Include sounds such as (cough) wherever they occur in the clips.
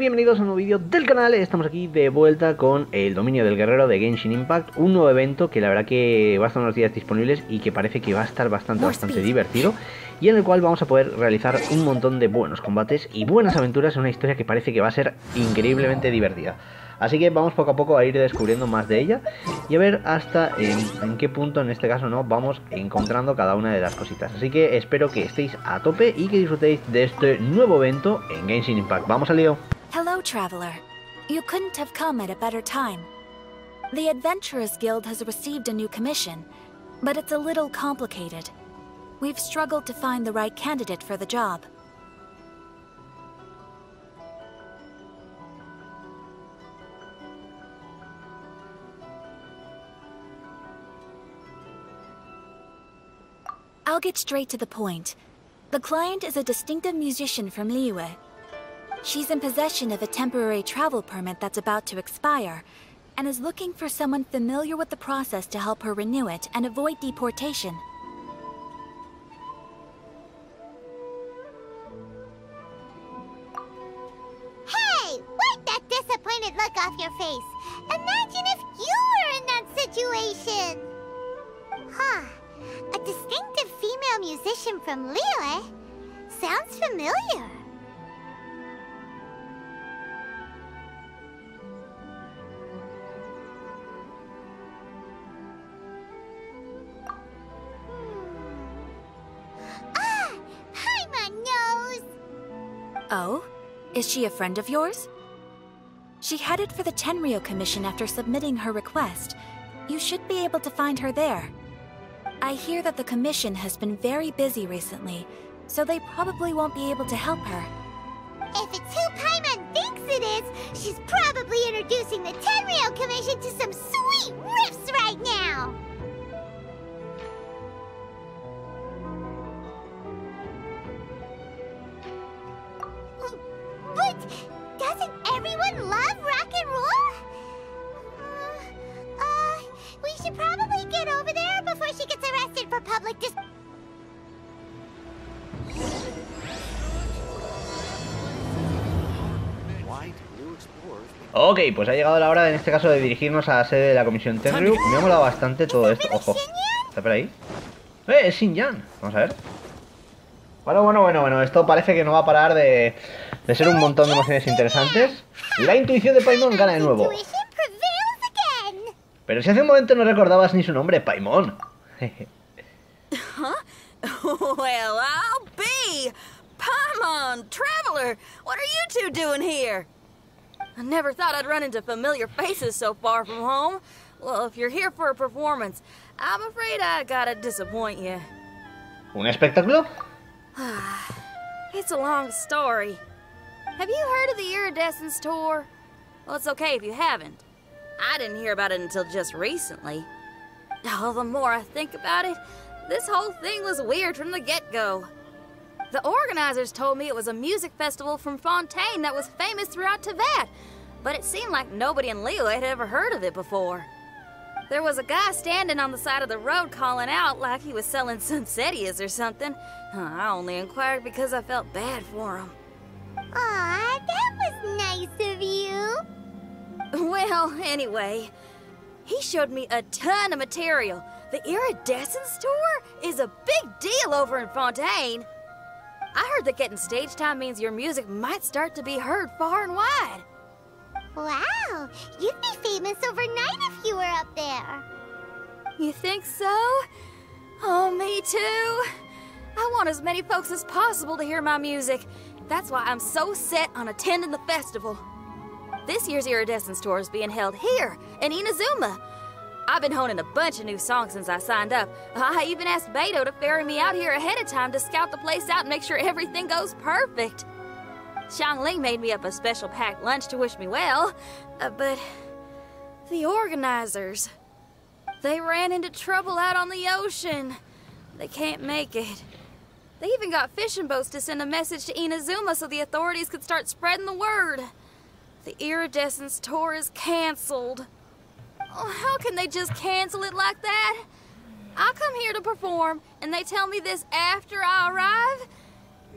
Bienvenidos a un nuevo vídeo del canal, estamos aquí de vuelta con el dominio del guerrero de Genshin Impact Un nuevo evento que la verdad que va a estar unos días disponibles y que parece que va a estar bastante, bastante divertido Y en el cual vamos a poder realizar un montón de buenos combates y buenas aventuras en una historia que parece que va a ser increíblemente divertida Así que vamos poco a poco a ir descubriendo más de ella y a ver hasta en, qué punto en este caso no vamos encontrando cada una de las cositas. Así que espero que estéis a tope y que disfrutéis de este nuevo evento en Genshin Impact. ¡Vamos al lío! Hello, traveler. You couldn't have come at a better time. The Adventurers Guild has received a new commission, but it's a little complicated. We've struggled to find the right candidate for the job. I'll get straight to the point. The client is a distinctive musician from Liyue. She's in possession of a temporary travel permit that's about to expire, and is looking for someone familiar with the process to help her renew it and avoid deportation. Hey! Wipe that disappointed look off your face! Imagine if you were in that situation! Huh. A distinctive female musician from Liyue? Sounds familiar. Oh? Is she a friend of yours? She headed for the Tenryo Commission after submitting her request. You should be able to find her there. I hear that the Commission has been very busy recently, so they probably won't be able to help her. If it's who Paimon thinks it is, she's probably introducing the Tenryo Commission to some sweet riffs right now! Pues ha llegado la hora en este caso de dirigirnos a la sede de la comisión Tenryu Me ha molado bastante todo esto, ojo ¿Está por ahí? ¡Eh, es Xinjiang! Vamos a ver Bueno, bueno, bueno, bueno Esto parece que no va a parar de, de ser un montón de emociones interesantes La intuición de Paimon gana de nuevo. Pero si hace un momento no recordabas ni su nombre, Paimon well, I'll be! Paimon, Traveler, what are you two doing here? I never thought I'd run into familiar faces so far from home. Well, if you're here for a performance, I'm afraid I gotta disappoint you. ¿Un espectáculo? (sighs) It's a long story. Have you heard of the Iridescence Tour? Well, it's okay if you haven't. I didn't hear about it until just recently. Oh, the more I think about it, this whole thing was weird from the get-go. The organizers told me it was a music festival from Fontaine that was famous throughout Teyvat, but it seemed like nobody in Liyue had ever heard of it before. There was a guy standing on the side of the road calling out like he was selling Sunsettias or something. I only inquired because I felt bad for him. Aw, that was nice of you. (laughs) Well, anyway, he showed me a ton of material. The Iridescence Tour is a big deal over in Fontaine. I heard that getting stage time means your music might start to be heard far and wide. Wow, you'd be famous overnight if you were up there. You think so? Oh, me too. I want as many folks as possible to hear my music. That's why I'm so set on attending the festival. This year's Iridescence Tour is being held here in Inazuma. I've been honing a bunch of new songs since I signed up. I even asked Beidou to ferry me out here ahead of time to scout the place out and make sure everything goes perfect. Xiangling made me up a special packed lunch to wish me well, uh, but the organizers, they ran into trouble out on the ocean. They can't make it. They even got fishing boats to send a message to Inazuma so the authorities could start spreading the word. The Iridescence tour is canceled. Oh, how can they just cancel it like that? I come here to perform, and they tell me this after I arrive?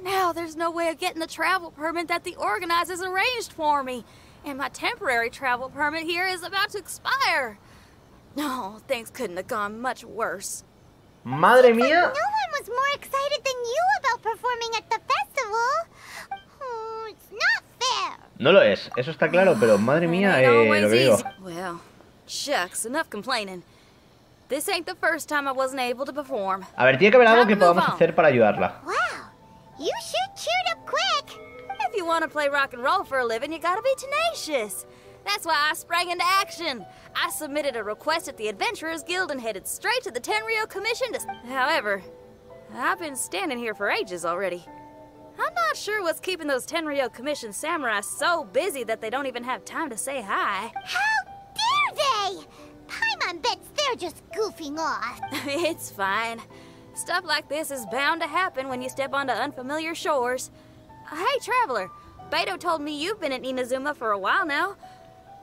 Now there's no way of getting the travel permit that the organizers arranged for me. And my temporary travel permit here is about to expire. No, things couldn't have gone much worse. Madre mía. No one was more excited than you about performing at the festival. Oh, it's not fair. No lo es, eso está claro, pero madre mía, eh, lo que digo. Well, shucks, enough complaining. This ain't the first time I wasn't able to perform. A ver, tiene que haber algo que Time to move podamos hacer para ayudarla. Wow, you sure cheered up quick. If you want to play rock and roll for a living, you gotta be tenacious. That's why I sprang into action. I submitted a request at the Adventurers Guild and headed straight to the Tenryo Commission to. However, I've been standing here for ages already. I'm not sure what's keeping those Tenryo Commission samurai so busy that they don't even have time to say hi. How dare they? Paimon bets they're just goofing off. (laughs) it's fine. Stuff like this is bound to happen when you step onto unfamiliar shores. Hey, traveler. Beidou told me you've been in Inazuma for a while now.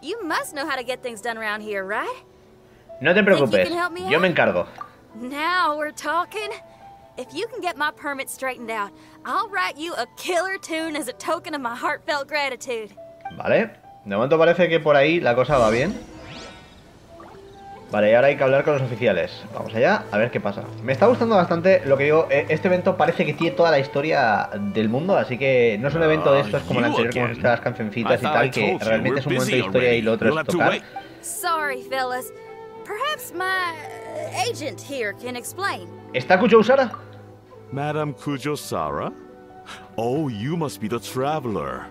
You must know how to get things done around here, right? No te preocupes, can help me yo me encargo. Now we're talking. If you can get my permit straightened out, I'll write you a killer tune as a token of my heartfelt gratitude. Vale, de momento parece que por ahí la cosa va bien. Vale, y ahora hay que hablar con los oficiales. Vamos allá, a ver qué pasa. Me está gustando bastante lo que digo. eh, Este evento parece que tiene toda la historia del mundo, así que no es un evento de estos como el Ah, anterior que hemos again. visto las cancioncitas y tal, que realmente es un momento de historia y lo otro es tocar. Sorry, fellas. Perhaps my uh, agent here can explain. ¿Está Kujo Usara? Madame Kujosara? Oh, you must be the traveler.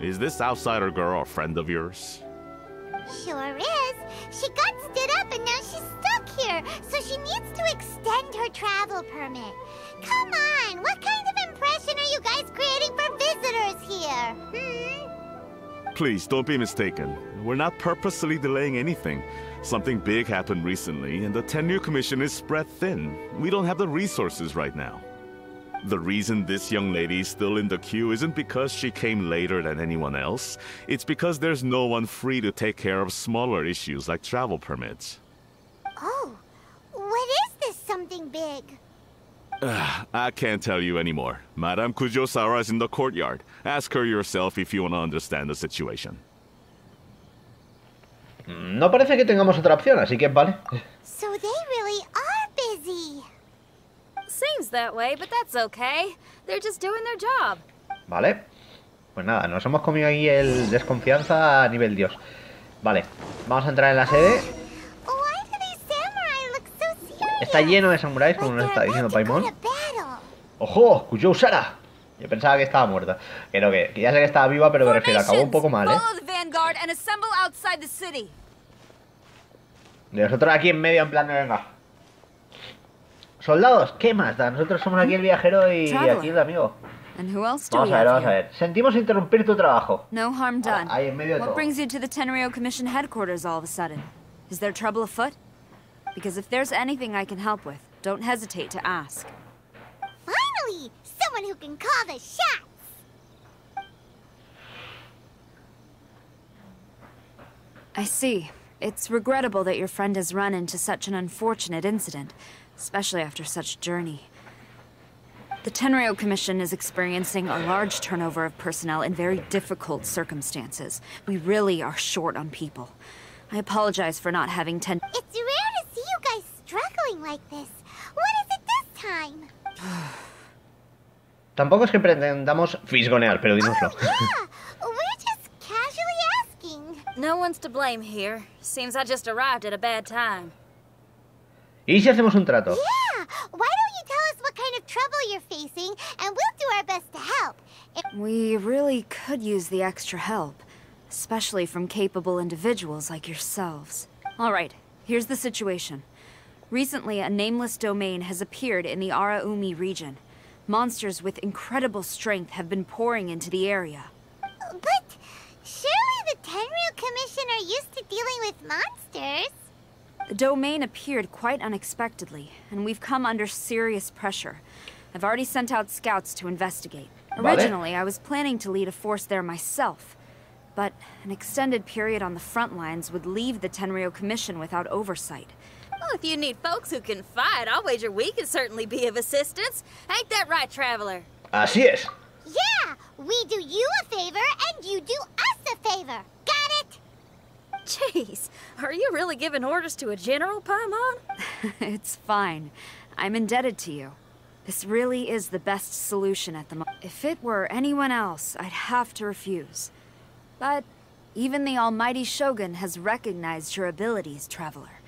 Is this outsider girl a friend of yours? Sure is. She got stood up and now she's stuck here, so she needs to extend her travel permit. Come on, what kind of impression are you guys creating for visitors here? Hmm? Please, don't be mistaken. We're not purposely delaying anything. Something big happened recently, and the Tenryo Commission is spread thin. We don't have the resources right now. The reason this young lady is still in the queue isn't because she came later than anyone else. It's because there's no one free to take care of smaller issues like travel permits. Oh, what is this something big? (sighs) I can't tell you anymore. Madame Kujou Sara is in the courtyard. Ask her yourself if you want to understand the situation. No parece que tengamos otra opción, así que vale. So they really are busy. Seems that way, but that's okay. They're just doing their job. Vale. Pues nada, nos hemos comido ahí el desconfianza a nivel dios. Vale, vamos a entrar en la sede. Serious? Está lleno de samuráis, como nos está diciendo Paimon. ¡Ojo! ¡Kujo Usara! Yo pensaba que estaba muerta. Que no, que, que ya sé que estaba viva, pero me refiero, acabó un poco mal, ¿eh? De nosotros aquí en medio, en plan de venga. Soldados, ¿qué más da? Nosotros somos aquí el viajero y Traveler. aquí el amigo. And who else Vamos a ver, vamos a ver. Sentimos interrumpir tu trabajo. No harm ah, done. ahí en medio de what brings you to the Tenryo Commission headquarters all of a sudden? Is there trouble afoot? Because if there's anything I can help with, don't hesitate to ask. Finally, someone who can call the shots. I see. It's regrettable that your friend has run into such an unfortunate incident, especially after such a journey. The Tenryo Commission is experiencing a large turnover of personnel in very difficult circumstances. We really are short on people. I apologize for not having ten. It's rare to see you guys struggling like this. What is it this time? (sighs) Tampoco es que pretendamos fisgonear, pero dínoslo. Oh, yeah, we're just casually asking. No one's to blame here. Seems I just arrived at a bad time. ¿Y si hacemos un trato? Yeah, why don't you tell us what kind of trouble you're facing, and we'll do our best to help. If We really could use the extra help, especially from capable individuals like yourselves. All right, here's the situation. Recently, a nameless domain has appeared in the Araumi region. Monsters with incredible strength have been pouring into the area. But surely the Tenryu Commission are used to dealing with monsters. The domain appeared quite unexpectedly, and we've come under serious pressure. I've already sent out scouts to investigate. Originally, I was planning to lead a force there myself, but an extended period on the front lines would leave the Tenryo Commission without oversight. Well, if you need folks who can fight, I'll wager we can certainly be of assistance. Ain't that right, traveler? Así es. Yeah, we do you a favor and you do us a favor. Got it? Jeez, are you really giving orders to a general, Paimon? (laughs) it's fine. I'm indebted to you. This really is the best solution at the moment. If it were anyone else, I'd have to refuse. But even the almighty Shogun has recognized your abilities, Traveler.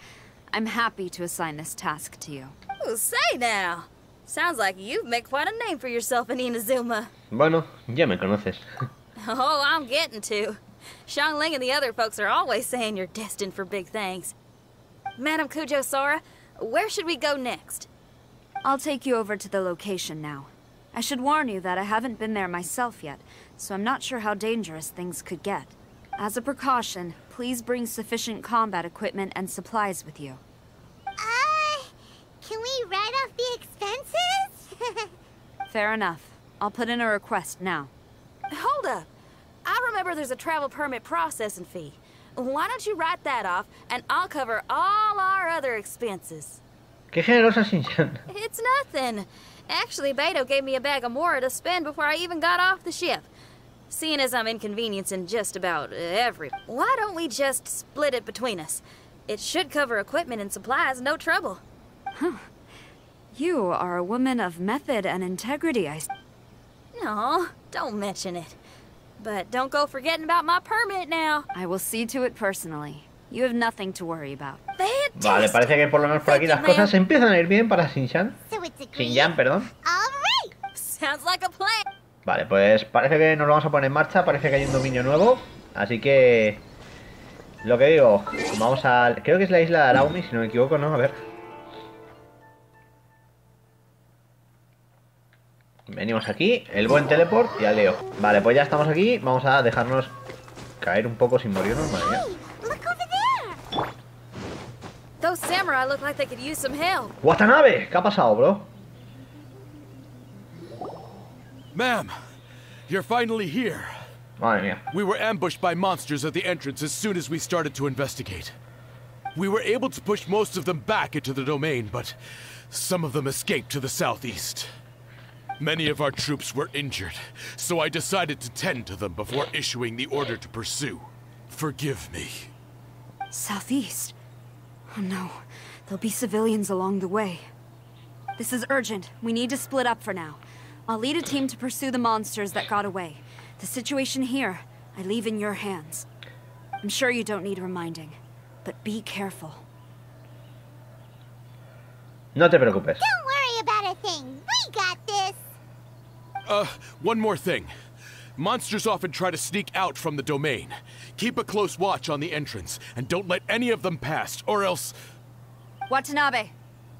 I'm happy to assign this task to you. Ooh, say now. Sounds like you've made quite a name for yourself in Inazuma. Bueno, ya me conoces. (laughs) Oh, I'm getting to. Xiangling and the other folks are always saying you're destined for big things. Madam Kujou Sara, where should we go next? I'll take you over to the location now. I should warn you that I haven't been there myself yet, so I'm not sure how dangerous things could get. As a precaution, please bring sufficient combat equipment and supplies with you. Uh, can we write off the expenses? (laughs) Fair enough. I'll put in a request now. Hold up. I remember there's a travel permit processing fee. Why don't you write that off, and I'll cover all our other expenses. Qué generosa Xinyan. (laughs) It's nothing. Actually, Beidou gave me a bag of Mora to spend before I even got off the ship. Seeing as I'm inconveniencing just about every... Why don't we just split it between us? It should cover equipment and supplies, no trouble. Huh. You are a woman of method and integrity, I... s- No, don't mention it. But don't go forgetting about my permit now. I will see to it personally. You have nothing to worry about. Fantastic. Vale, parece que por lo menos por aquí las cosas empiezan a ir bien para agreed? Shinjan, perdón. All right. Sounds like a plan. Vale, pues parece que nos lo vamos a poner en marcha, parece que hay un dominio nuevo, así que... Lo que digo, vamos a... Creo que es la isla de Araumi, si no me equivoco, ¿no? A ver. Venimos aquí, el buen teleport y a Leo. Vale, pues ya estamos aquí, vamos a dejarnos caer un poco sin morirnos, madre mía. ¡Watanabe! ¿Qué ha pasado, bro? Ma'am, you're finally here. Madre mía. We were ambushed by monsters at the entrance as soon as we started to investigate. We were able to push most of them back into the domain, but some of them escaped to the southeast. Many of our troops were injured, so I decided to tend to them before issuing the order to pursue. Forgive me. Southeast. Oh no, there'll be civilians along the way. This is urgent. We need to split up for now. I'll lead a team to pursue the monsters that got away. The situation here, I leave in your hands. I'm sure you don't need reminding, but be careful. No te preocupes. Don't worry about a thing. We got this. Uh, one more thing. Monsters often try to sneak out from the domain. Keep a close watch on the entrance, and don't let any of them pass, or else. Watanabe,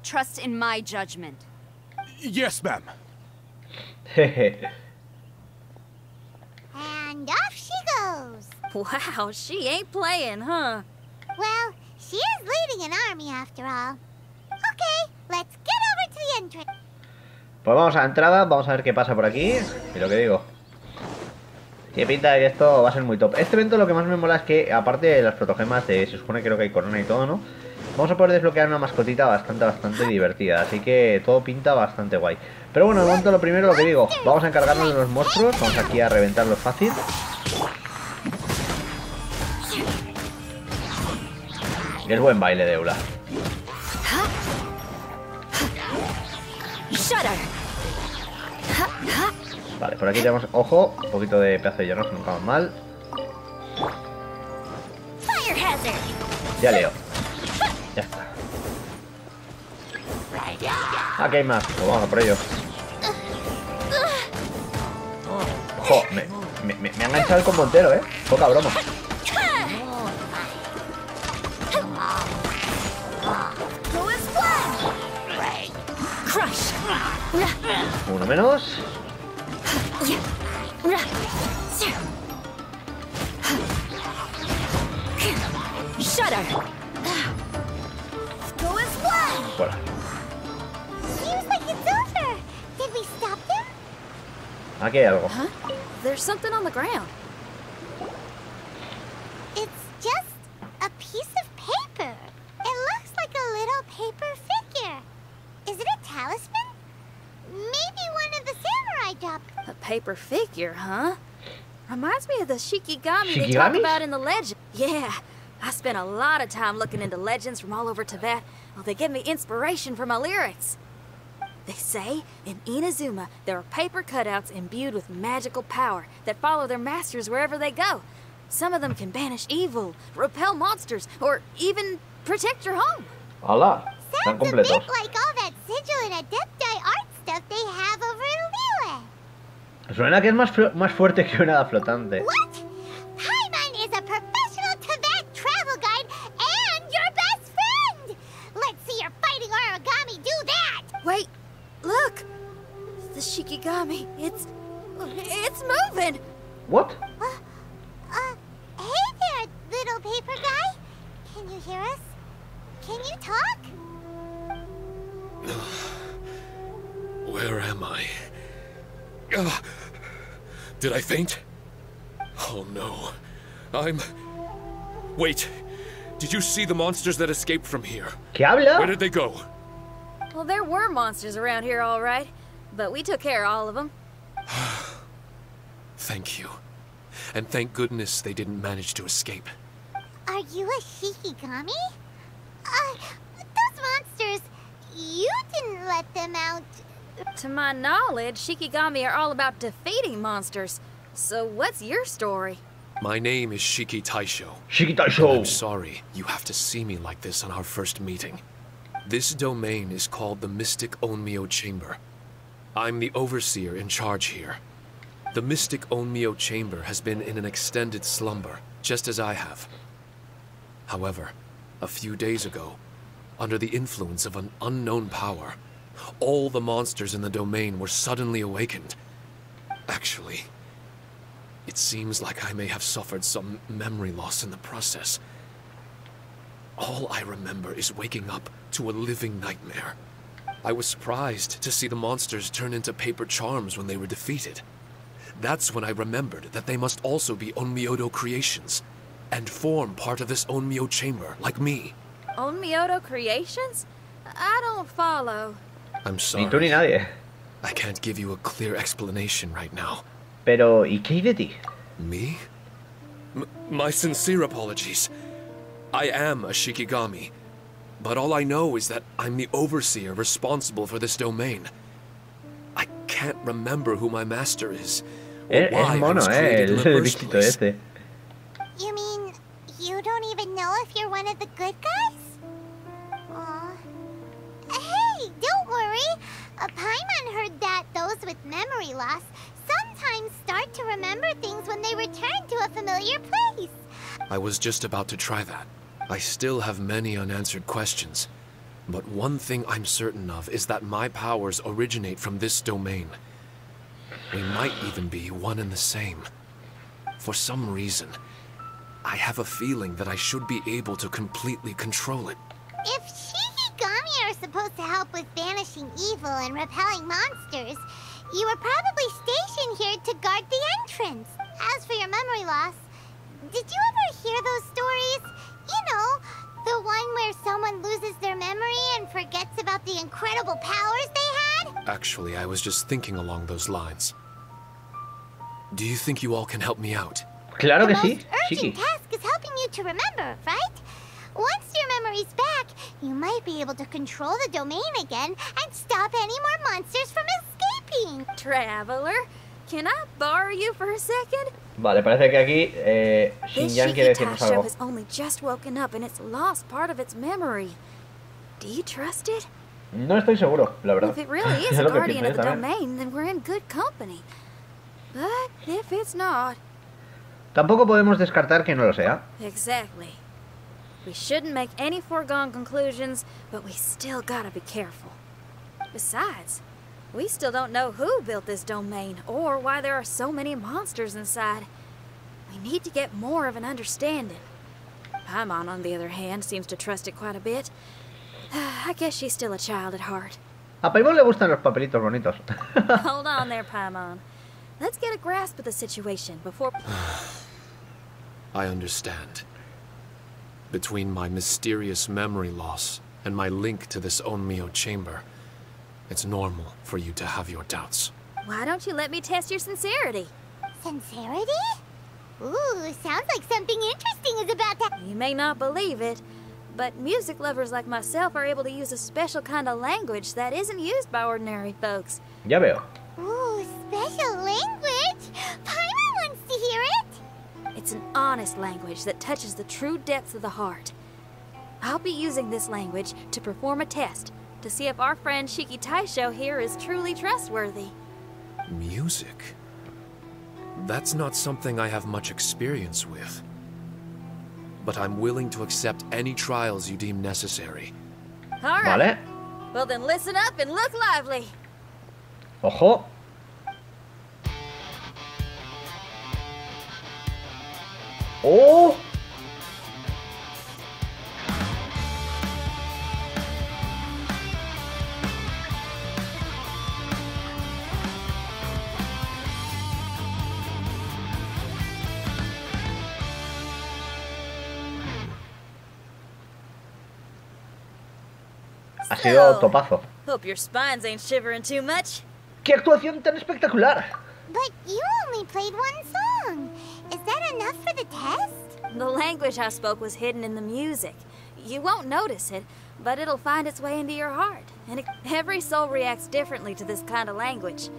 trust in my judgment. Yes, ma'am. Jeje. And off she goes. Wow, she ain't playing, huh? Well, she is leading an army after all. Okay, let's get over to the entrance. Pues vamos a la entrada, vamos a ver qué pasa por aquí. Y lo que digo. Tiene pinta de esto va a ser muy top. Este evento lo que más me mola es que, aparte de las protogemas, de, se supone creo que hay corona y todo, ¿no? Vamos a poder desbloquear una mascotita bastante, bastante divertida. Así que todo pinta bastante guay. Pero bueno, de momento lo primero, lo que digo. Vamos a encargarnos de los monstruos. Vamos aquí a reventarlos fácil. Y el buen baile de Eula. Vale, por aquí tenemos, ojo, un poquito de pedazo de hierro, nunca va mal. Ya leo. Ya está. Aquí hay más, pues vamos a por ello. Ojo, me, me, me, me ha enganchado el combo entero, eh. Poca broma. We stop them? Aquí hay algo. Huh? There's something on the ground. It's just a piece of paper. It looks like a little paper figure. Is it a talisman? Maybe one of the samurai dropped paper figure, huh? Reminds me of the Shikigami, they talk about in the legend. Yeah, I spent a lot of time looking into legends from all over Teyvat. Well, they give me inspiration for my lyrics. They say in Inazuma there are paper cutouts imbued with magical power that follow their masters wherever they go. Some of them can banish evil, repel monsters, or even protect your home. Hola, Sounds a bit like all that sigil and adepti art stuff they have over in Liyue. Suena que es más, flo- más fuerte que una hada flotante. What? Paimon is a professional Teyvat travel guide and your best friend! Let's see your fighting origami do that! Wait, look! The Shikigami, it's. it's moving! What? Uh, uh, hey there, little paper guy. Can you hear us? Can you talk? (sighs) Where am I? (sighs) Ah, did I faint? Oh no. I'm. Wait. Did you see the monsters that escaped from here? ¿Qué habla? Where did they go? Well, there were monsters around here, all right. But we took care of all of them. (sighs) Thank you. And thank goodness they didn't manage to escape. Are you a Shikigami? Uh, those monsters, you didn't let them out. To my knowledge, Shikigami are all about defeating monsters. So what's your story? My name is Shiki Taisho. Chiquita And Show. I'm sorry you have to see me like this on our first meeting. This domain is called the Mystic Onmyo Chamber. I'm the overseer in charge here. The Mystic Onmyo Chamber has been in an extended slumber, just as I have. However, a few days ago, under the influence of an unknown power, all the monsters in the domain were suddenly awakened. Actually, it seems like I may have suffered some memory loss in the process. All I remember is waking up to a living nightmare. I was surprised to see the monsters turn into paper charms when they were defeated. That's when I remembered that they must also be Onmyodo creations and form part of this Onmyo chamber, like me. Onmyodo Creations? I don't follow. I'm Ni sorry. tú ni nadie. I can't give you a clear explanation right now. Pero, ¿y qué hay de ti? Me? M- my sincere apologies. I am a Shikigami. But all I know is that I'm the overseer responsible for this domain. I can't remember who my master is. Or Es, why es I mono, was eh, created in the (laughs) first place. este. You mean you don't even know if you're one of the good guys? Worry. Uh, Paimon heard that those with memory loss sometimes start to remember things when they return to a familiar place. I was just about to try that. I still have many unanswered questions. But one thing I'm certain of is that my powers originate from this domain. We might even be one and the same. For some reason, I have a feeling that I should be able to completely control it. If Shikigami are supposed to help with banishing evil and repelling monsters, you were probably stationed here to guard the entrance. As for your memory loss, did you ever hear those stories? You know, the one where someone loses their memory and forgets about the incredible powers they had? Actually, I was just thinking along those lines. Do you think you all can help me out? Claro que the sí, most urgent Chiqui. task is helping you to remember, right? Once your memory's back, you might be able to control the domain again and stop any more monsters from escaping. Traveler, can I borrow you for a second? Vale, parece que aquí eh, This Xinyan quiere decirnos Shikitasho algo. has only just woken up and it's lost part of its memory. Do you trust it? No estoy seguro, la verdad. If it really (laughs) is Es a guardian of the domain, then we're in good company. But if it's not, Tampoco podemos descartar que no lo sea. exactly. We shouldn't make any foregone conclusions, but we still gotta be careful. Besides, we still don't know who built this domain or why there are so many monsters inside. We need to get more of an understanding. Paimon, on the other hand, seems to trust it quite a bit. (sighs) I guess she's still a child at heart. A Paimon le gustan los papelitos bonitos. (laughs) (laughs) Hold on there, Paimon. Let's get a grasp of the situation before. (sighs) I understand. Between my mysterious memory loss and my link to this Onmyo chamber, it's normal for you to have your doubts. Why don't you let me test your sincerity? Sincerity? Ooh, sounds like something interesting is about to... You may not believe it, but music lovers like myself are able to use a special kind of language that isn't used by ordinary folks. Ya veo. Ooh, special language? Paimon wants to hear it! It's an honest language that touches the true depths of the heart. I'll be using this language to perform a test to see if our friend Shiki Taisho here is truly trustworthy. Music? That's not something I have much experience with. But I'm willing to accept any trials you deem necessary. All right. Vale. Well, then listen up and look lively. Ojo. ¡Oh! Ha sido topazo. Hope your spines ain't shivering too much. ¡Qué actuación tan espectacular! But you only played one song. Enough for the test? The language I spoke was hidden in the music. You won't notice it, but it'll find its way into your heart. And it, every soul reacts differently to this kind of language.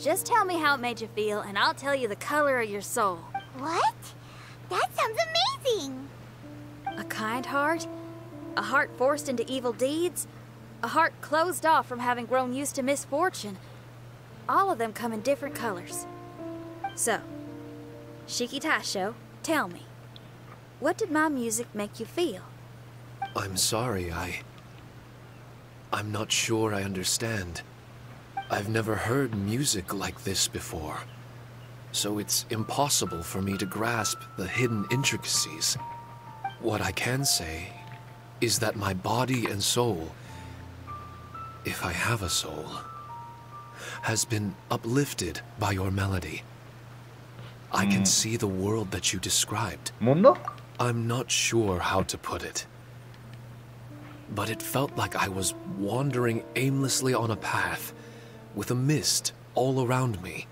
Just tell me how it made you feel, and I'll tell you the color of your soul. What? That sounds amazing! A kind heart? A heart forced into evil deeds? A heart closed off from having grown used to misfortune? All of them come in different colors. So, Shiki Taisho, tell me, what did my music make you feel? I'm sorry, I... I'm not sure I understand. I've never heard music like this before. So it's impossible for me to grasp the hidden intricacies. What I can say is that my body and soul, if I have a soul, has been uplifted by your melody. I can hmm. see the world that you described. ¿Mundo? I'm not sure how to put it. But it felt like I was wandering aimlessly on a path with a mist all around me.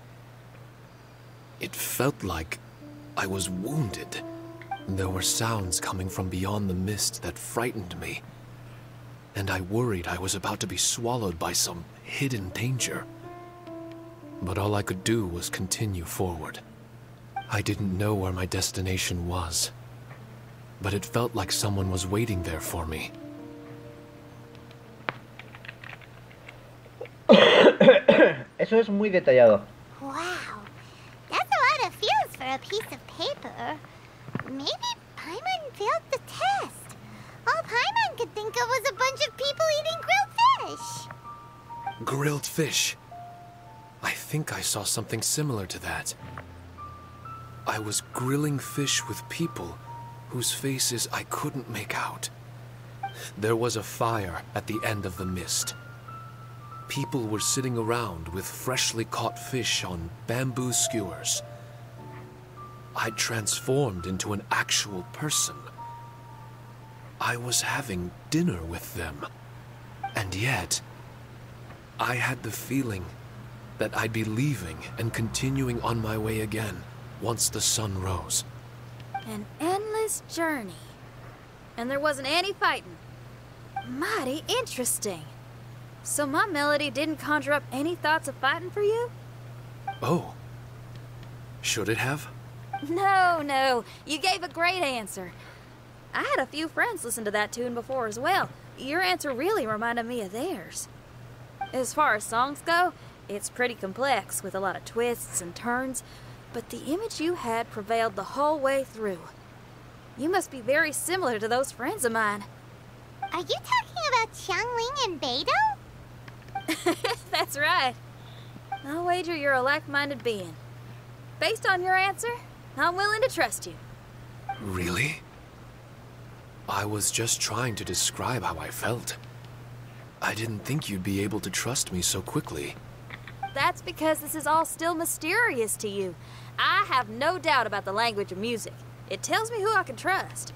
It felt like I was wounded. There were sounds coming from beyond the mist that frightened me. And I worried I was about to be swallowed by some hidden danger. But all I could do was continue forward. I didn't know where my destination was but it felt like someone was waiting there for me. (coughs) Eso es muy detallado. Wow. That's a lot of feels for a piece of paper. Maybe Paimon failed the test. All Paimon could think of was a bunch of people eating grilled fish. Grilled fish. I think I saw something similar to that. I was grilling fish with people whose faces I couldn't make out. There was a fire at the end of the mist. People were sitting around with freshly caught fish on bamboo skewers. I transformed into an actual person. I was having dinner with them. And yet, I had the feeling that I'd be leaving and continuing on my way again once the sun rose. An endless journey. And there wasn't any fighting. Mighty interesting. So my melody didn't conjure up any thoughts of fighting for you? Oh. Should it have? No, no. You gave a great answer. I had a few friends listen to that tune before as well. Your answer really reminded me of theirs. As far as songs go, it's pretty complex with a lot of twists and turns, but the image you had prevailed the whole way through. You must be very similar to those friends of mine. Are you talking about Xiangling and Beidou? (laughs) That's right. I'll wager you're a like-minded being. Based on your answer, I'm willing to trust you. Really? I was just trying to describe how I felt. I didn't think you'd be able to trust me so quickly. That's because this is all still mysterious to you. I have no doubt about the language of music. It tells me who I can trust.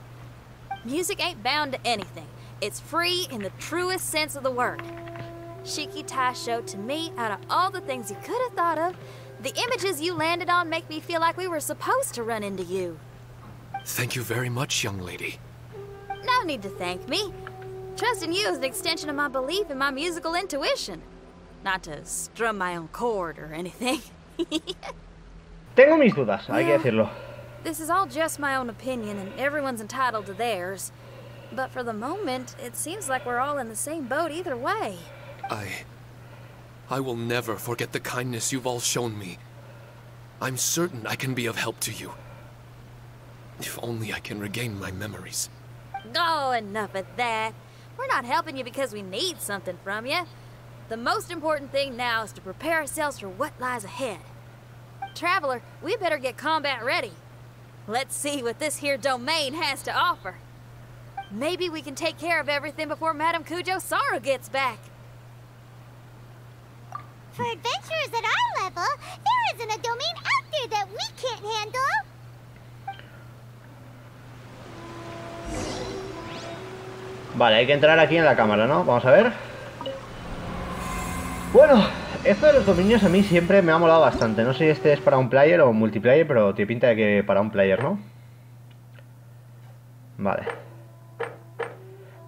Music ain't bound to anything. It's free in the truest sense of the word. Shiki Taisho to me, out of all the things you could have thought of, the images you landed on make me feel like we were supposed to run into you. Thank you very much, young lady. No need to thank me. Trusting you is an extension of my belief in my musical intuition. Not to strum my own chord or anything. (laughs) Tengo mis dudas, hay que Yeah. decirlo. This is all just my own opinion, and everyone's entitled to theirs. But for the moment, it seems like we're all in the same boat either way. I. I will never forget the kindness you've all shown me. I'm certain I can be of help to you. If only I can regain my memories. Oh, enough of that. We're not helping you because we need something from you. The most important thing now is to prepare ourselves for what lies ahead. Traveler, we better get combat ready. Let's see what this here domain has to offer. Maybe we can take care of everything before Madame Kujou Sara gets back. For adventurers at our level, there isn't a domain out there that we can't handle. Vale, hay que entrar aquí en la cámara, ¿no? Vamos a ver. Bueno, esto de los dominios a mí siempre me ha molado bastante. No sé si este es para un player o multiplayer, pero tiene pinta de que para un player, ¿no? Vale.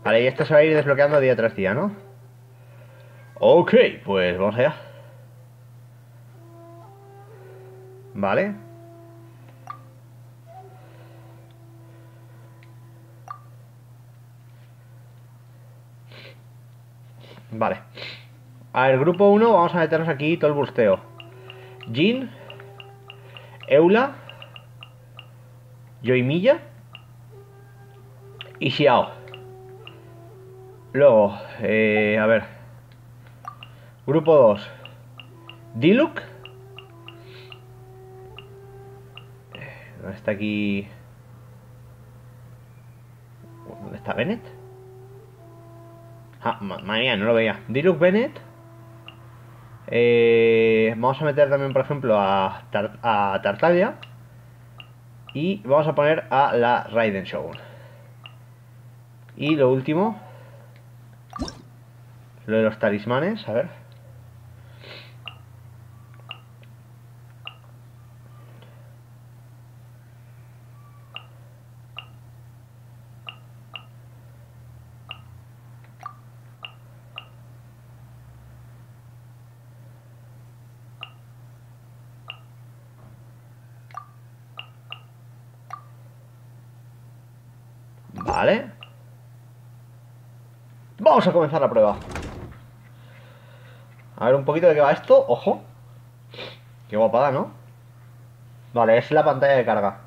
Vale, y esto se va a ir desbloqueando día tras día, ¿no? Ok, pues vamos allá. Vale. Vale. A ver, grupo 1, vamos a meternos aquí todo el busteo. Jin, Eula, Yoimiya y Xiao. Luego, eh, a ver. Grupo 2. Diluc. ¿Dónde está aquí? ¿Dónde está Bennett? Ah, ma- madre no lo veía. Diluc Bennett. Eh, vamos a meter también, por ejemplo, a, Tar- a Tartaglia. Y vamos a poner a la Raiden Shogun. Y lo último. Lo de los talismanes, a ver. Vale. Vamos a comenzar la prueba. A ver un poquito de qué va esto. Ojo. Qué guapada, ¿no? Vale, es la pantalla de carga.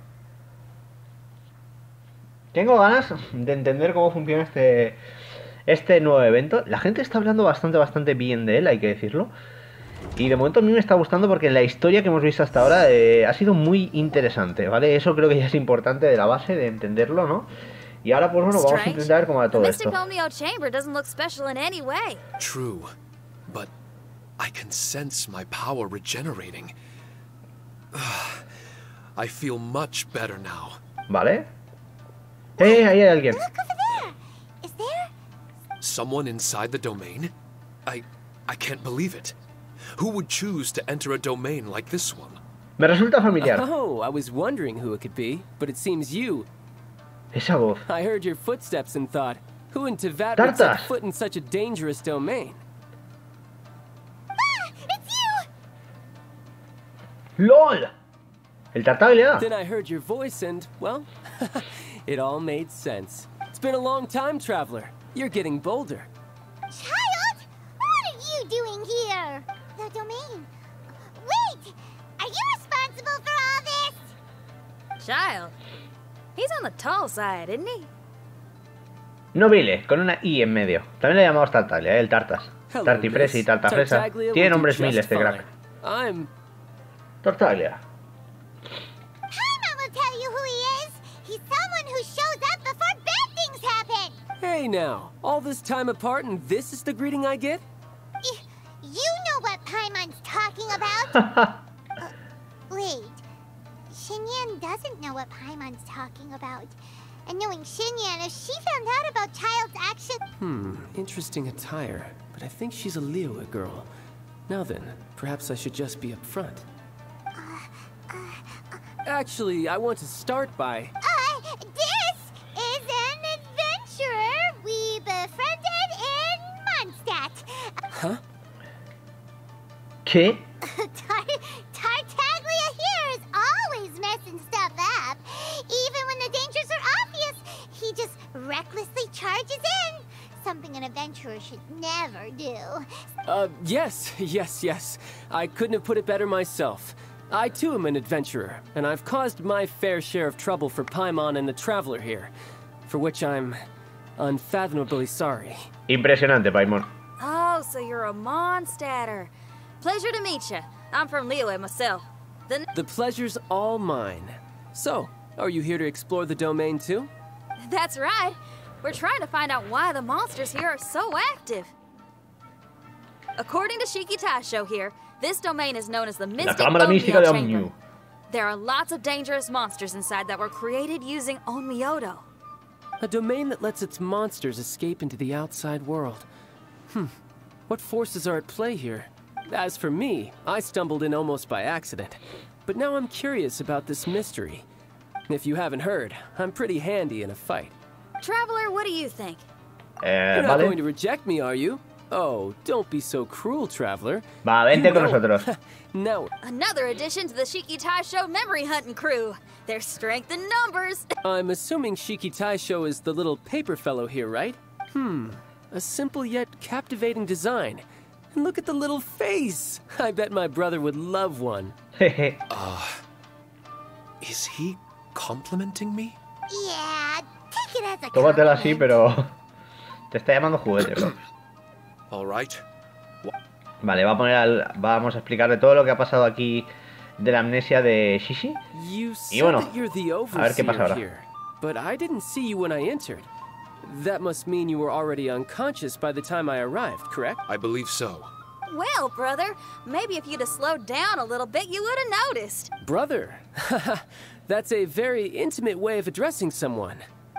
Tengo ganas de entender cómo funciona este, este nuevo evento. La gente está hablando bastante, bastante bien de él, hay que decirlo. Y de momento a mí me está gustando porque la historia que hemos visto hasta ahora eh, ha sido muy interesante, ¿vale? Eso creo que ya es importante de la base, de entenderlo, ¿no? Y ahora, pues bueno, vamos a Strange. intentar ver cómo va todo esto. Chamber doesn't look special in any way. True, but I can sense my power regenerating. (sighs) I feel much better now. ¿Vale? ¡Eh! Ahí hay alguien. Look over there. Is there? Someone inside the domain? I I can't believe it. Who would choose to enter a domain like this one? Me resulta familiar. Oh, I was wondering who it could be, but it seems you. Esa voz. I heard your footsteps and thought, who in Teyvat would set foot in such a dangerous domain? Ah, it's you. ¡LOL! El Tartaglia. Then I heard your voice and, well, (laughs) it all made sense. It's been a long time, traveler. You're getting bolder. Child, what are you doing here? The domain. Wait, are you responsible for all this? Child. He's on the tall side, isn't he? Nobile, con una I en medio. También le llamamos Tartaglia, ¿eh? el Tartas. Hello, Tartifresa y. Tartafresa. Tiene nombres mil este crack. I'm Tartaglia. Hey now, all this time apart and this is the greeting I get? You know what Paimon's talking about. (laughs) know what Paimon's talking about. And knowing Xinyan, if she found out about Childe's action... Hmm, interesting attire. But I think she's a Liyue girl. Now then, perhaps I should just be upfront. Actually, I want to start by... Uh, this is an adventurer we befriended in Mondstadt. Huh? ¿Qué? Something an adventurer should never do. Uh, yes, (laughs) yes, yes. I couldn't have put it better myself. I too am an adventurer, and I've caused my fair share of trouble for Paimon and the Traveler here, for which I'm unfathomably sorry. Impresionante, Paimon. Oh, so you're a Mondstadter. Pleasure to meet you. I'm from Liyue myself. The The pleasure's all mine. So, are you here to explore the domain too? That's right. We're trying to find out why the monsters here are so active. According to Shiki Taisho here, this domain is known as the Mystic cámara Onmyo Chamber. There are lots of dangerous monsters inside that were created using Onmyodo. A domain that lets its monsters escape into the outside world. Hmm. What forces are at play here? As for me, I stumbled in almost by accident. But now I'm curious about this mystery. If you haven't heard, I'm pretty handy in a fight. Traveler, what do you think? Eh, You're not going to reject me, are you? Oh, don't be so cruel, traveler. Va, vente con nosotros. (laughs) Now, Another addition to the Shiki Tai Taisho memory hunting crew. Their strength in numbers. (laughs) I'm assuming Shiki Tai Taisho is the little paper fellow here, right? Hmm. A simple yet captivating design. And look at the little face. I bet my brother would love one. Jeje. (laughs) Is he complimenting me? Yeah, take it as a Tómatelo así, pero... (laughs) Te está llamando juguete, bro. Vale, va a poner al- vamos a explicarle todo lo que ha pasado aquí de la amnesia de Shishi. Y bueno, a ver qué pasa ahora. but I didn't see you when I entered. That must mean you were already unconscious by the time I arrived, correct? I believe so. Well, brother, maybe if you'd have slowed down a little bit, you would have noticed. Brother. (laughs) That's a very intimate way of addressing someone.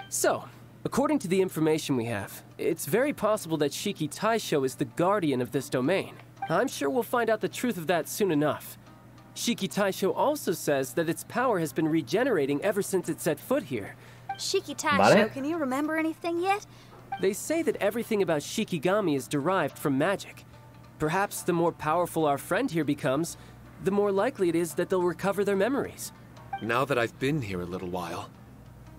So, according to the information we have, it's very possible that Shiki Taisho is the guardian of this domain. I'm sure we'll find out the truth of that soon enough. Shiki Taisho also says that its power has been regenerating ever since it set foot here. Shiki Taisho, can you remember anything yet? They say that everything about Shikigami is derived from magic. Perhaps the more powerful our friend here becomes, the more likely it is that they'll recover their memories. Now that I've been here a little while,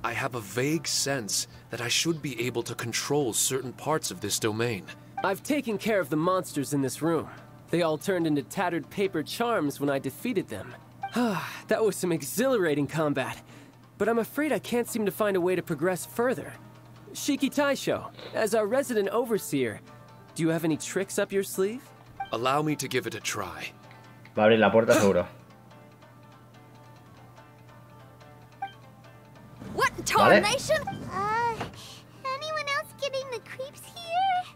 I have a vague sense that I should be able to control certain parts of this domain. I've taken care of the monsters in this room. They all turned into tattered paper charms when I defeated them. (sighs) that was some exhilarating combat. But I'm afraid I can't seem to find a way to progress further. Shiki Taisho, as our resident overseer, do you have any tricks up your sleeve? Allow me to give it a try. Va a abrir la puerta (gasps) seguro. What in Vale. tarnation? Uh, anyone else getting the creeps here?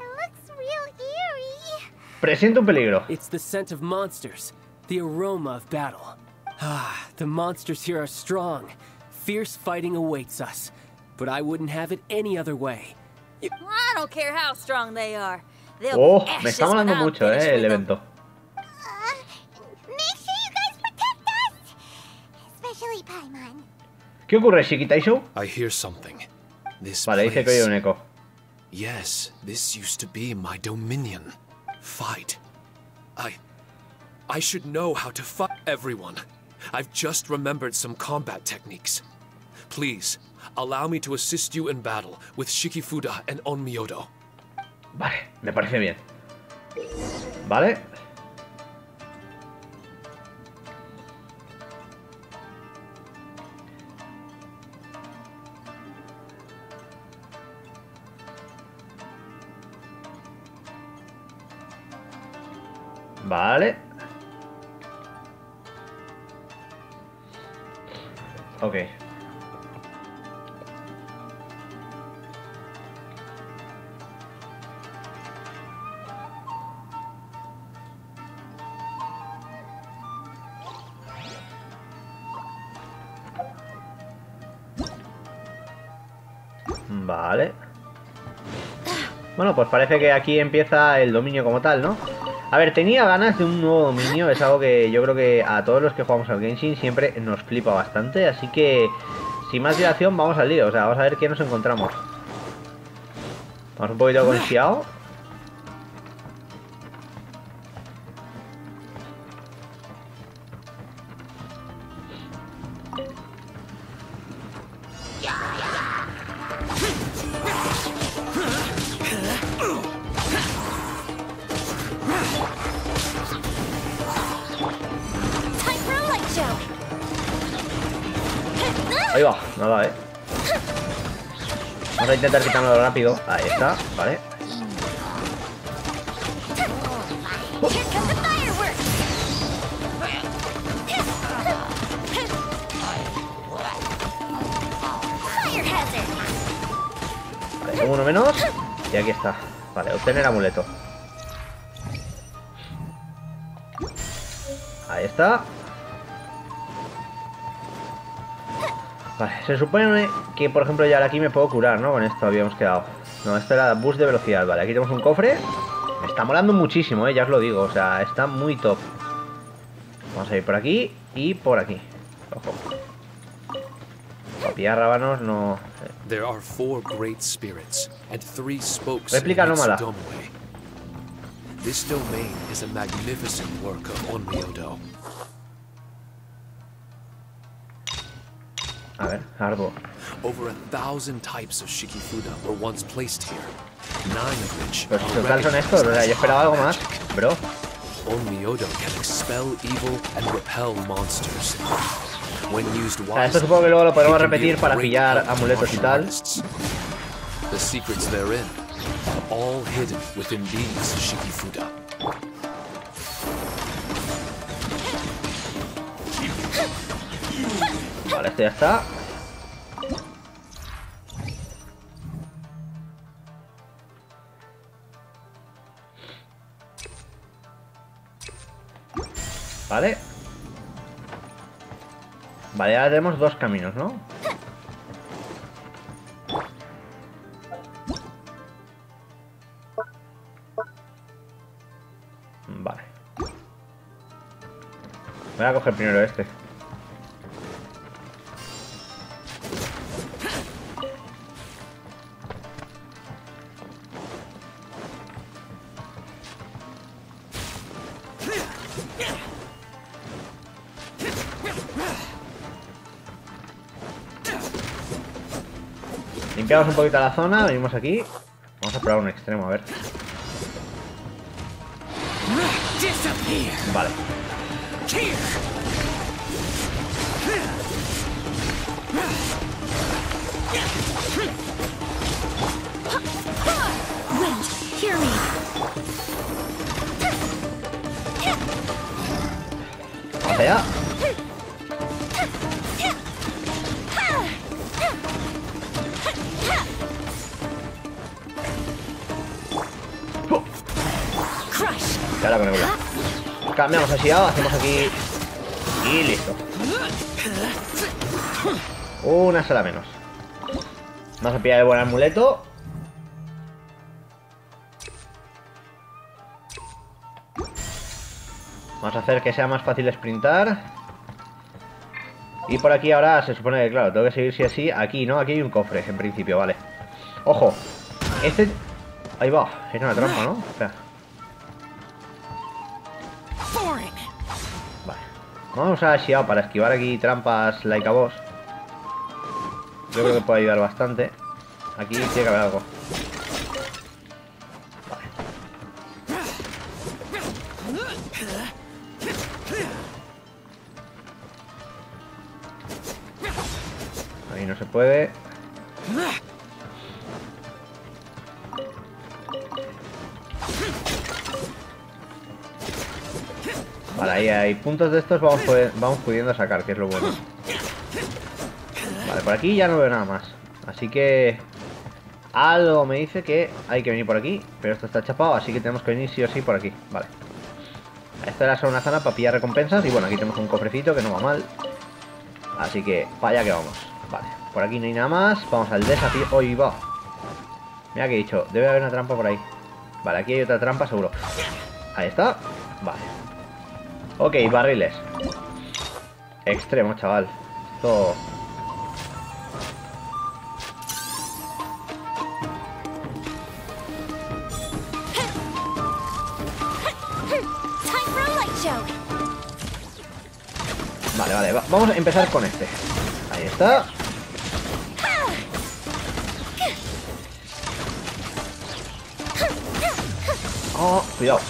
It looks real eerie. Presento un peligro. It's the scent of monsters, the aroma of battle. Ah, the monsters here are strong. Fierce fighting awaits us. But I wouldn't have it any other way. I don't care how strong they are. They'll Oh, be me ashes está when molando I'm mucho, eh, el evento. Uh, ¿Qué ocurre? I hear something. This Vale, dice que oye un eco. Yes, this used to be my dominion. Fight. I. I should know how to fight everyone. I've just remembered some combat techniques. Please, allow me to assist you in battle with Shikifuda and Onmyodo. Vale, me parece bien. Vale. Vale. Ok. Vale. Bueno, pues parece que aquí empieza el dominio como tal, ¿no? A ver, tenía ganas de un nuevo dominio, es algo que yo creo que a todos los que jugamos al Genshin siempre nos flipa bastante, así que sin más dilación vamos al lío, o sea, vamos a ver qué nos encontramos. Vamos un poquito con Xiao. Rápido. Ahí está, vale. Vale, uno menos. Y aquí está. Vale, obtener amuleto. Ahí está. Vale, se supone que por ejemplo ya aquí me puedo curar, ¿no? Con esto habíamos quedado. No, esto era boost de velocidad. Vale, aquí tenemos un cofre. Me está molando muchísimo, ¿eh? Ya os lo digo. O sea, está muy top. Vamos a ir por aquí y por aquí. Ojo. Para pillar rábanos no... There are four great spirits and three spokes Réplica. Mitsudome. This domain is a magnificent work of Onmyodo. A ver, ardo. Over a thousand types of Shikifuda were once placed here, nine of which Pero are si total son estos, o sea, yo esperaba algo más. Bro, Onmyodo can expel evil and repel monsters. When used esto supongo que luego lo podemos repetir para pillar amuletos y tal. The secrets therein, all hidden within these Shikifuda. Vale, esto ya está. Vale. Vale, ahora tenemos dos caminos, ¿no? Vale. Voy a coger primero este. Limpiamos un poquito la zona, venimos aquí. Vamos a probar un extremo, a ver. Vale. Cara con el. Cambiamos así, ah, hacemos aquí. Y listo. Una sola menos. Vamos a pillar el buen amuleto. Vamos a hacer que sea más fácil sprintar. Y por aquí ahora se supone que, claro, tengo que seguir si así. Aquí, ¿no? Aquí hay un cofre, en principio, vale. Ojo. Este... Ahí va. Es una trampa, ¿no? Espera. Vamos a Xiao para esquivar aquí trampas like a boss. Yo creo que puede ayudar bastante. Aquí tiene que haber algo. Vale. Ahí no se puede. Vale, ahí hay puntos de estos, vamos, pode- vamos pudiendo sacar, que es lo bueno. Vale, por aquí ya no veo nada más. Así que... Algo me dice que hay que venir por aquí, pero esto está chapado, así que tenemos que venir sí o sí por aquí. Vale. Esta era solo una zona para pillar recompensas y bueno, aquí tenemos un cofrecito que no va mal. Así que, para allá que vamos. Vale, por aquí no hay nada más. Vamos al desafío. ¡Hoy va! Mira que he dicho, debe haber una trampa por ahí. Vale, aquí hay otra trampa seguro. Ahí está. Vale. Ok, barriles. Extremo, chaval. Esto... Vale, vale, va- vamos a empezar con este. Ahí está. Oh, cuidado.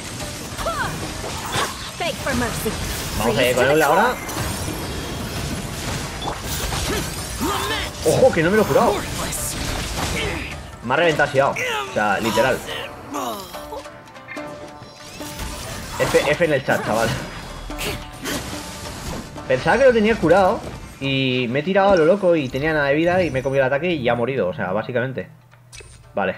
Vamos a ir con él ahora. Ojo, que no me lo he curado. Me ha reventado. O sea, literal. F, F en el chat, chaval. Pensaba que lo tenía curado y me he tirado a lo loco y tenía nada de vida y me he comido el ataque y ya ha morido, o sea, básicamente. Vale.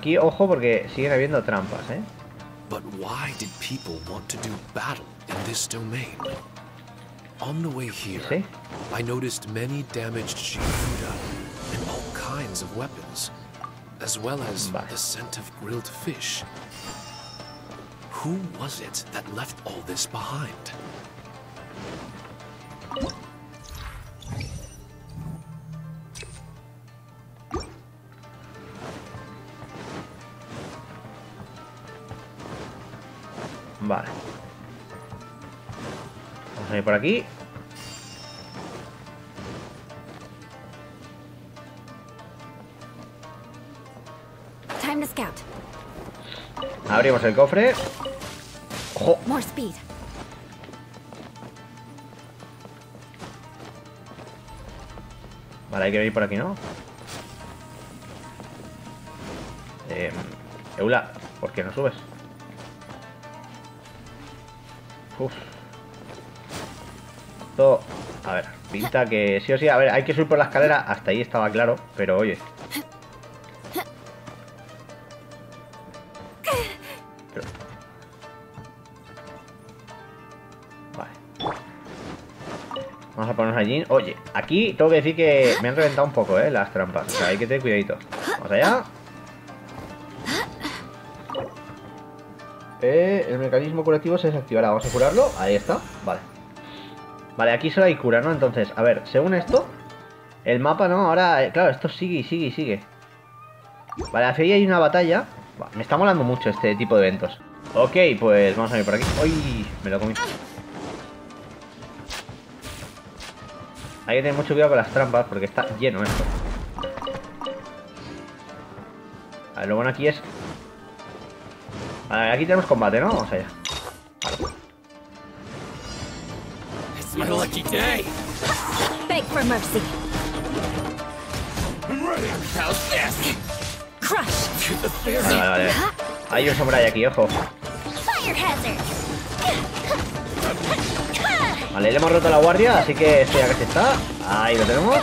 Aquí ojo porque siguen habiendo trampas, ¿eh? But why did people want to do battle in this domain? On the way here, Sí. I noticed many damaged Shifuda and all kinds of weapons, as well as Vale. the scent of grilled fish. Who was it that left all this behind? Por aquí. Time to scout. Abrimos el cofre. Ojo. Vale, hay que venir por aquí, ¿no? Eh, Eula, ¿por qué no subes? Uf. A ver, pinta que sí o sí. A ver, hay que subir por la escalera. Hasta ahí estaba claro, pero oye. Vale. Vamos a ponernos allí. Oye, aquí tengo que decir que me han reventado un poco, ¿eh? Las trampas. O sea, hay que tener cuidadito. Vamos allá. Eh, el mecanismo curativo se desactivará. Vamos a curarlo. Ahí está. Vale. Vale, aquí solo hay cura, ¿no? Entonces, a ver, según esto, el mapa, ¿no? Ahora, eh, claro, esto sigue y sigue y sigue. Vale, hacia ahí hay una batalla. Me está molando mucho este tipo de eventos. Ok, pues vamos a ir por aquí. ¡Uy! Me lo comí. Hay que tener mucho cuidado con las trampas porque está lleno esto. A ver, lo bueno aquí es... Vale, aquí tenemos combate, ¿no? Vamos allá. Beg for mercy. How's this? Crush. To the fairy. Vale, vale. Hay un samurai aquí, ojo. Fire hazard. Vale, le hemos roto la guardia, así que esto ya casi está. Ahí lo tenemos.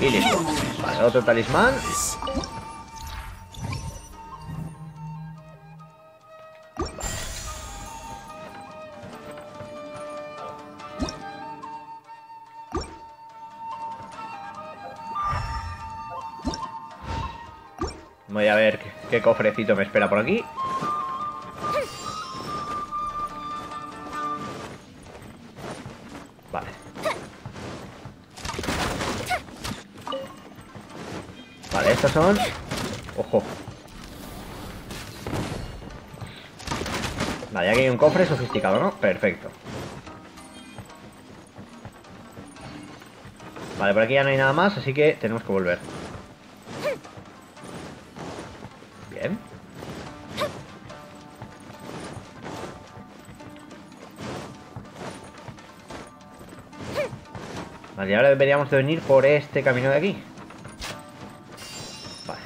Y listo. Vale, otro talismán. Cofrecito me espera por aquí. Vale. Vale, estos son... Ojo. Vale, aquí hay un cofre sofisticado, ¿no? Perfecto. Vale, por aquí ya no hay nada más, así que tenemos que volver. Vale, y ahora deberíamos de venir por este camino de aquí. Vale.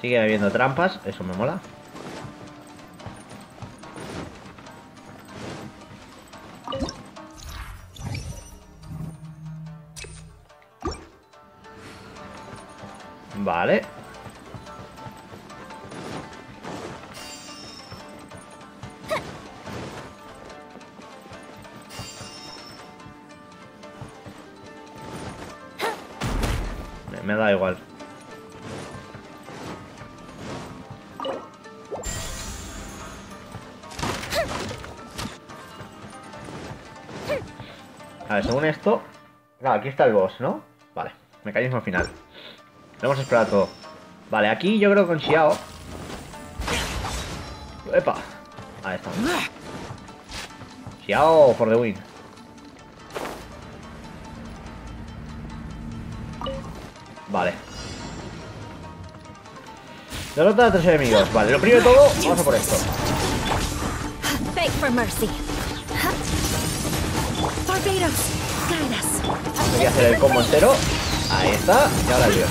Sigue habiendo trampas, eso me mola. Esto... Claro, aquí está el boss, ¿no? Vale, mecanismo final. Lo hemos esperado todo. Vale, aquí yo creo con Xiao... ¡Epa! Ahí está. Xiao for the win. Vale. Derrota a tres enemigos. Vale, lo primero de todo, vamos a por esto. For mercy. Barbados. Voy a hacer el combo entero. Ahí está. Y ahora show.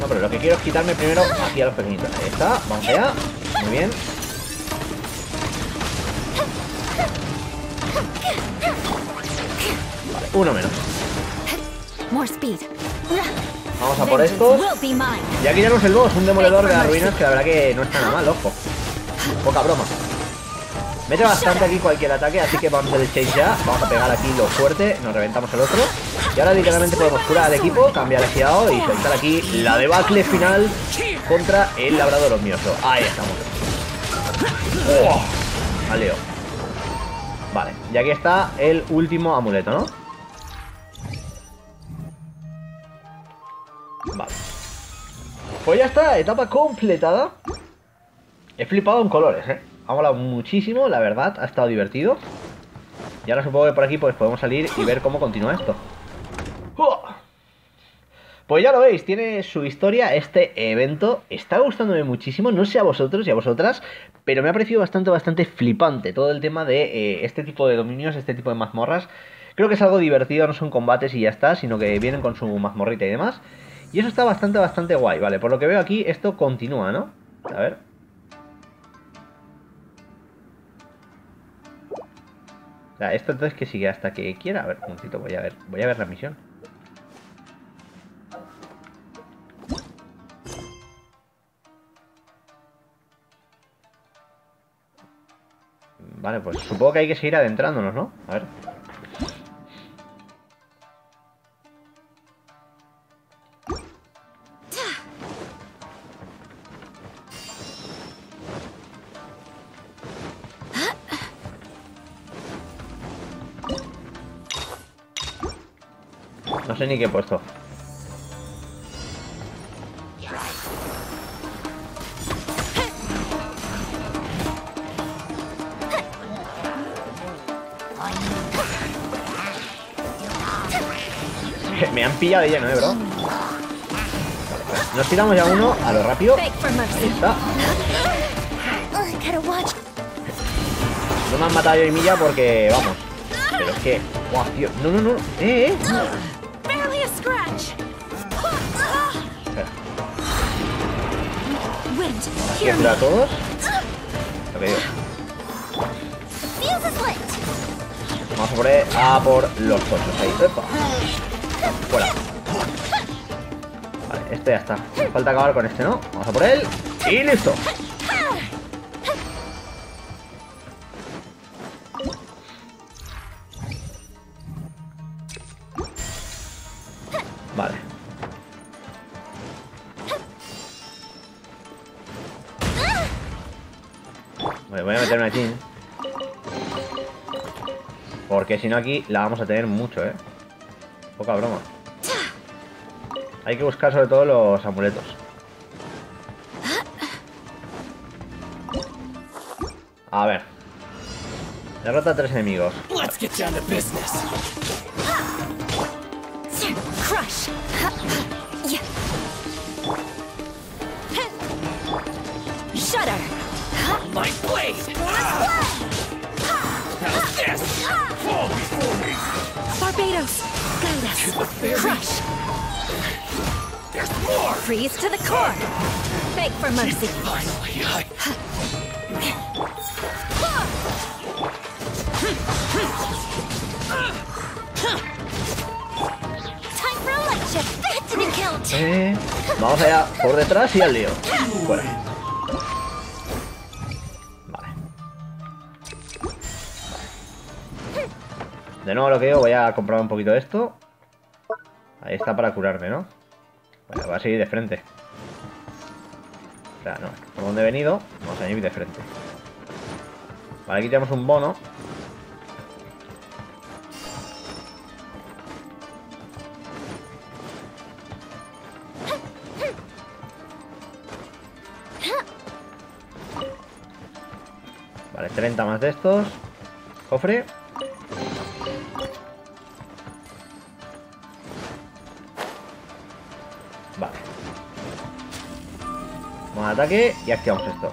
No, pero lo que quiero es quitarme primero aquí a los pequeñitos. Ahí está. Vamos allá. Muy bien. Vale, uno menos. Vamos a por estos. Y aquí tenemos el boss, un demoledor de las ruinas que la verdad que no está nada mal, ojo. Poca broma. Mete bastante aquí cualquier ataque, así que vamos a chase ya. Vamos a pegar aquí lo fuerte, nos reventamos el otro. Y ahora literalmente podemos curar al equipo, cambiar el giado y soltar aquí la debacle final contra el labrador omnioso. Ahí estamos. ¡Oh! Al Vale, y aquí está el último amuleto, ¿no? Vale. Pues ya está, etapa completada. He flipado en colores, ¿eh? Ha molado muchísimo, la verdad, ha estado divertido. Y ahora supongo que por aquí pues podemos salir y ver cómo continúa esto. Pues ya lo veis, tiene su historia este evento. Está gustándome muchísimo, no sé a vosotros y a vosotras, pero me ha parecido bastante, bastante flipante todo el tema de eh, este tipo de dominios, este tipo de mazmorras. Creo que es algo divertido, no son combates y ya está, sino que vienen con su mazmorrita y demás. Y eso está bastante, bastante guay, ¿vale? Por lo que veo aquí, esto continúa, ¿no? A ver. O sea, esto entonces que sigue hasta que quiera. A ver, un momentito, voy a ver, voy a ver la misión. Vale, pues supongo que hay que seguir adentrándonos, ¿no? A ver. Sé ni qué he puesto. (laughs) Me han pillado de lleno, eh, bro. Nos tiramos ya uno a lo rápido. Ahí está. No me han matado yo y Milla porque, vamos. Pero es que. Tío. No, no, no. Eh, eh. A todos. Vamos a por, a por los tochos ahí. Epa. Fuera. Vale, este ya está. Falta acabar con este, ¿no? Vamos a por él. Y listo. Porque si no aquí la vamos a tener mucho, ¿eh? Poca broma. Hay que buscar sobre todo los amuletos. A ver. Derrota a tres enemigos. Let's get How's this? Fall before me. Barbatos, guide us. Crush. There's more. Freeze to the core. Beg for mercy. Finally, I. Time for a light shift. That didn't count. Eh, vamos allá, por detrás y al lío. Fuera. De nuevo lo que digo, voy a comprar un poquito de esto. Ahí está para curarme, ¿no? Bueno, voy a seguir de frente. O sea, no, por donde he venido, vamos a ir de frente. Vale, aquí tenemos un bono. Vale, 30 más de estos. Cofre. Vamos al ataque y activamos esto.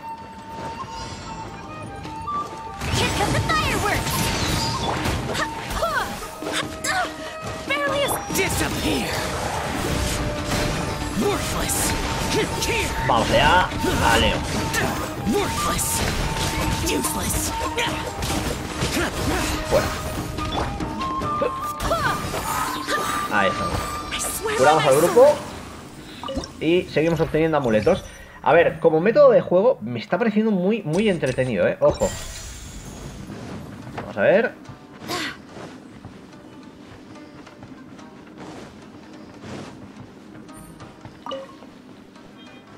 Here come the fireworks! Barely as Disappear! Worthless! Here! Vamos allá. A Leo. Worthless! Useless! Fuera. Ahí estamos. I swear Curamos by al my grupo. Y seguimos obteniendo amuletos. A ver, como método de juego me está pareciendo muy, muy entretenido, ¿eh? Ojo. Vamos a ver.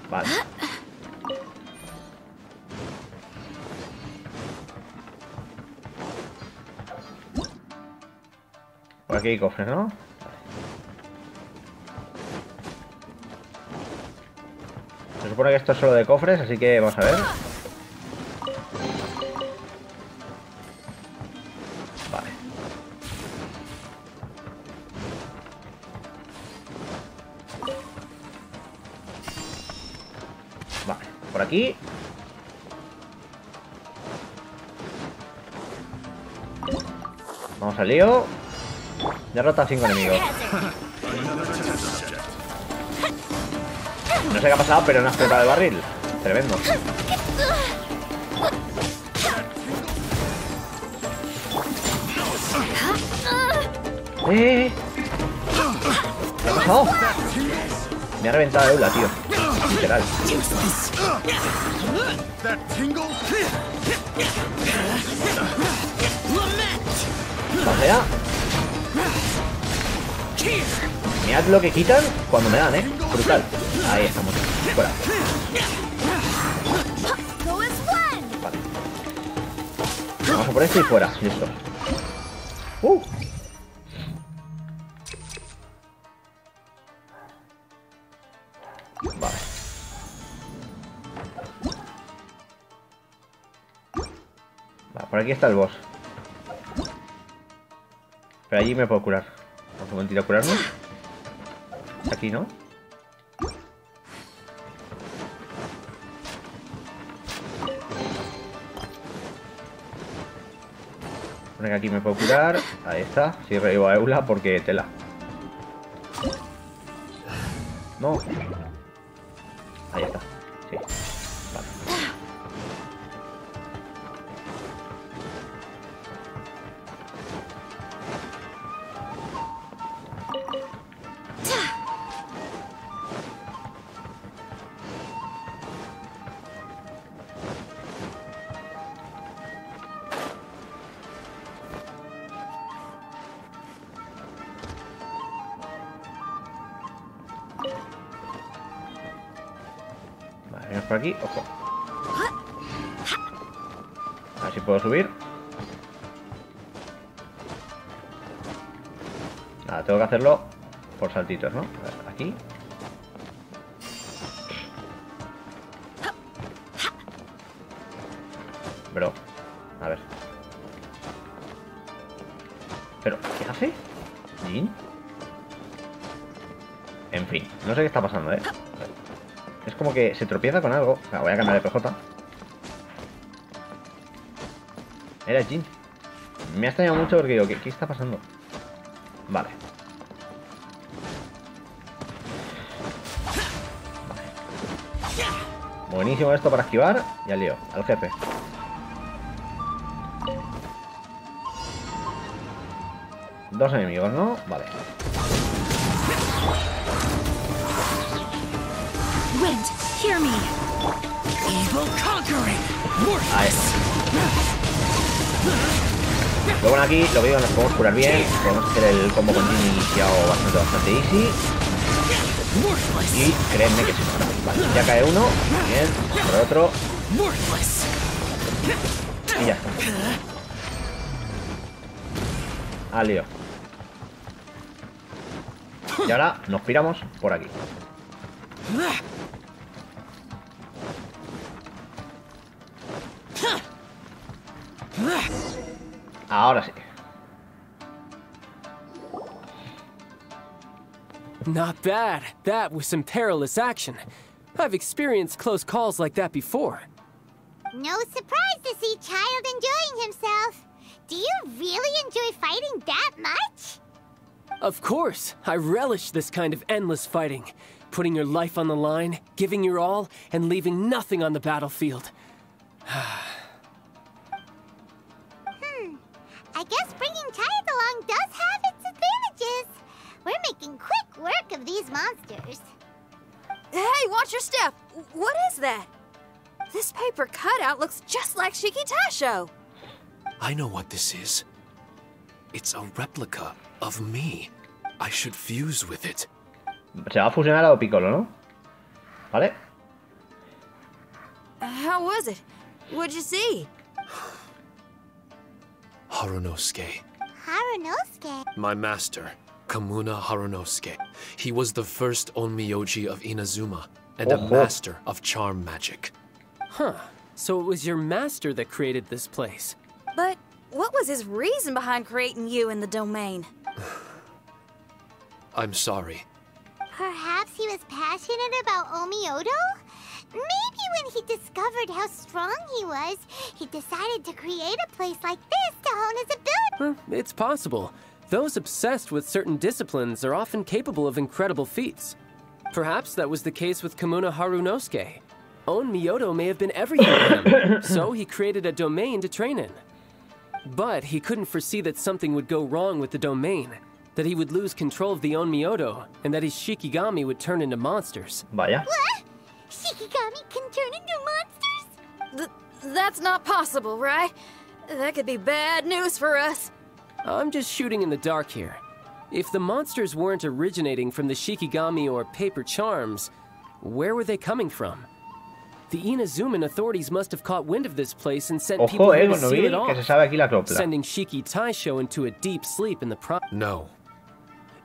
Vale. Por aquí hay cofres, ¿no? Supone que esto es solo de cofres, así que vamos a ver. Vale. Vale, por aquí. Vamos al lío. Derrota a 5 enemigos. (laughs) No sé qué ha pasado, pero no has explotado el barril. Tremendo. ¡Eh! ¿Qué ha pasado? Me ha reventado Eula, tío. Literal. Allá. Mirad lo que quitan cuando me dan, eh. Brutal. Ahí estamos. Fuera. Vale. Vamos a por esto y fuera. Listo. Uh. Vale. Vale, por aquí está el boss. Pero allí me puedo curar. Vamos momentito a curarme. Aquí, ¿no? Que aquí me puedo curar. Ahí está. Si revivo a Eula porque tela. No. Se tropieza con algo. Sea, voy a cambiar de PJ. Era Jin. Me ha extrañado mucho porque digo, ¿qué, está pasando? Vale. Buenísimo esto para esquivar. Y al lío, al jefe. Dos enemigos, ¿no? Vale. Hear me! Evil aquí, lo digo, nos podemos curar bien. Podemos hacer el combo con iniciado bastante, bastante easy. Y créanme que sí. Vale, ya cae uno. Bien. Por otro. Y ya está. Al lío. Y ahora nos piramos por aquí. Ahora sí. Not bad. That was some perilous action. I've experienced close calls like that before. No surprise to see Childe enjoying himself. Do you really enjoy fighting that much? Of course, I relish this kind of endless fighting. Putting your life on the line, giving your all, and leaving nothing on the battlefield. (sighs) Ah. I guess bringing Childe along does have its advantages. We're making quick work of these monsters. Hey, watch your step! What is that? This paper cutout looks just like Shiki Taisho. I know what this is. It's a replica of me. I should fuse with it. Se va a fusionar a Piccolo, ¿no? ¿Vale? How was it? What'd you see? Harunosuke. Harunosuke. My master, Kamuna Harunosuke. He was the first Onmyoji of Inazuma and a Oh, oh. master of charm magic. Huh. So it was your master that created this place. But what was his reason behind creating you in the domain? (sighs) I'm sorry. Perhaps he was passionate about Onmyodo? Maybe when he discovered how strong he was, he decided to create a place like this to hone his ability. Well, it's possible. Those obsessed with certain disciplines are often capable of incredible feats. Perhaps that was the case with Kamuna Harunosuke. Onmyodo may have been everything to him, (coughs) so he created a domain to train in. But he couldn't foresee that something would go wrong with the domain, that he would lose control of the Onmyodo, and that his Shikigami would turn into monsters. Vaya. What? Shikigami can turn into monsters? Th- that's not possible, right? That could be bad news for us. I'm just shooting in the dark here. If the monsters weren't originating from the Shikigami or paper charms, where were they coming from? The Inazuman authorities must have caught wind of this place and sent people Ojo, eh, to con seal it Nobil, que se sabe aquí la sending Shiki Taisho into a deep sleep in the pro- No.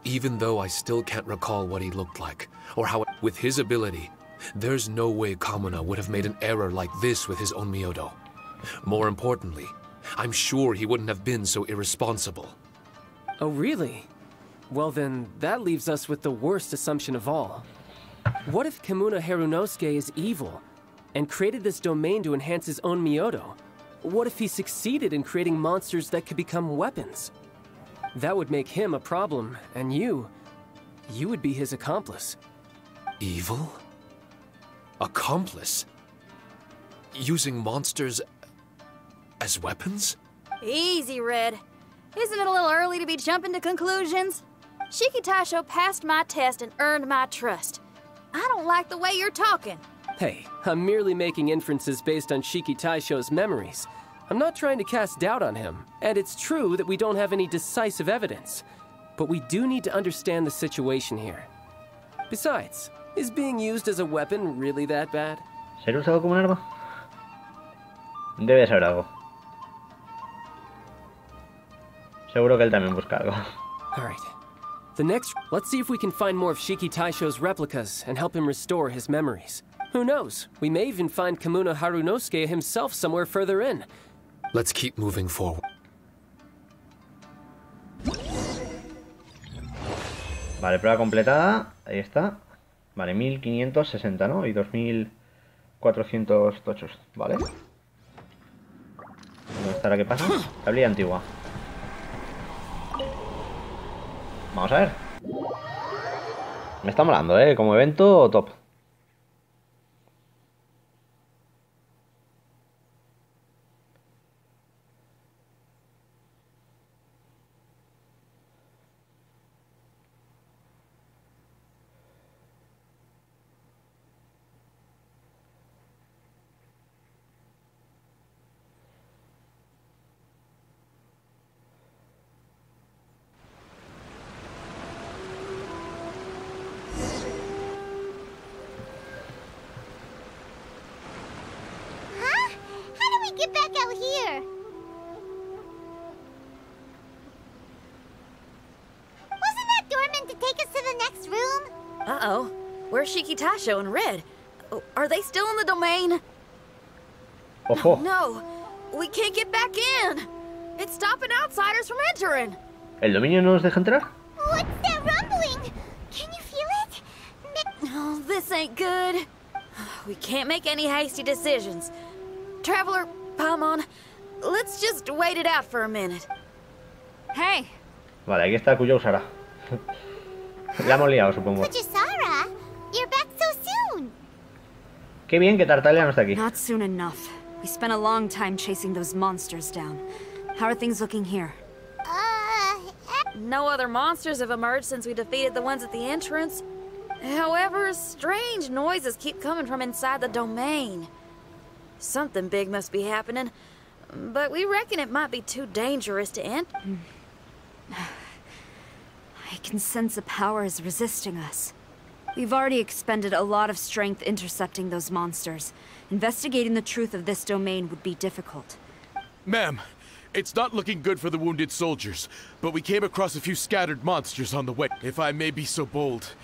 Even though I still can't recall what he looked like, or how, with his ability, there's no way Kamuna would have made an error like this with his own Miyodo. More importantly, I'm sure he wouldn't have been so irresponsible. Oh, really? Well, then, that leaves us with the worst assumption of all. What if Kamuna Harunosuke is evil and created this domain to enhance his own Miyoto? What if he succeeded in creating monsters that could become weapons? That would make him a problem, and you. You would be his accomplice. Evil? Accomplice? Using monsters as weapons? Easy, Red. Isn't it a little early to be jumping to conclusions? Shiki Taisho passed my test and earned my trust. I don't like the way you're talking. Hey, I'm merely making inferences based on Shiki Taisho's memories. I'm not trying to cast doubt on him, and it's true that we don't have any decisive evidence. But we do need to understand the situation here. Besides, is being used as a weapon really that bad? ¿Ser usado como un arma? Debe ser algo. Seguro que él también busca algo. (laughs) Alright. The next, let's see if we can find more of Shiki Taisho's replicas and help him restore his memories. Who knows? We may even find Kamuna Harunosuke himself somewhere further in. Let's keep moving forward. Vale, prueba completada. Ahí está. Vale, 1560, ¿no? Y 2400 tochos. Vale. ¿Dónde estará? ¿Qué pasa? Tablilla antigua. Vamos a ver. Me está molando, ¿eh? Como evento, top. Ojo. No, we can't get back in. It's stopping outsiders from entering. ¿El dominio no nos deja entrar? What's that rumbling? Can you feel it? Mi- Oh, this ain't good. We can't make any hasty decisions. Traveler, Paimon, let's just wait it out for a minute. Hey, Vale, aquí está Kujou Sara. (laughs) La hemos liado, supongo. Pajasara, you're back so soon. Qué bien que Tartaglia no está aquí. not soon enough. We spent a long time chasing those monsters down. How are things looking here? Uh, No other monsters have emerged since we defeated the ones at the entrance. However, strange noises keep coming from inside the domain. Something big must be happening, but we reckon it might be too dangerous to enter. (sighs) I can sense a power is resisting us. We've already expended a lot of strength intercepting those monsters. Investigating the truth of this domain would be difficult. Ma'am, it's not looking good for the wounded soldiers, but we came across a few scattered monsters on the way. If I may be so bold,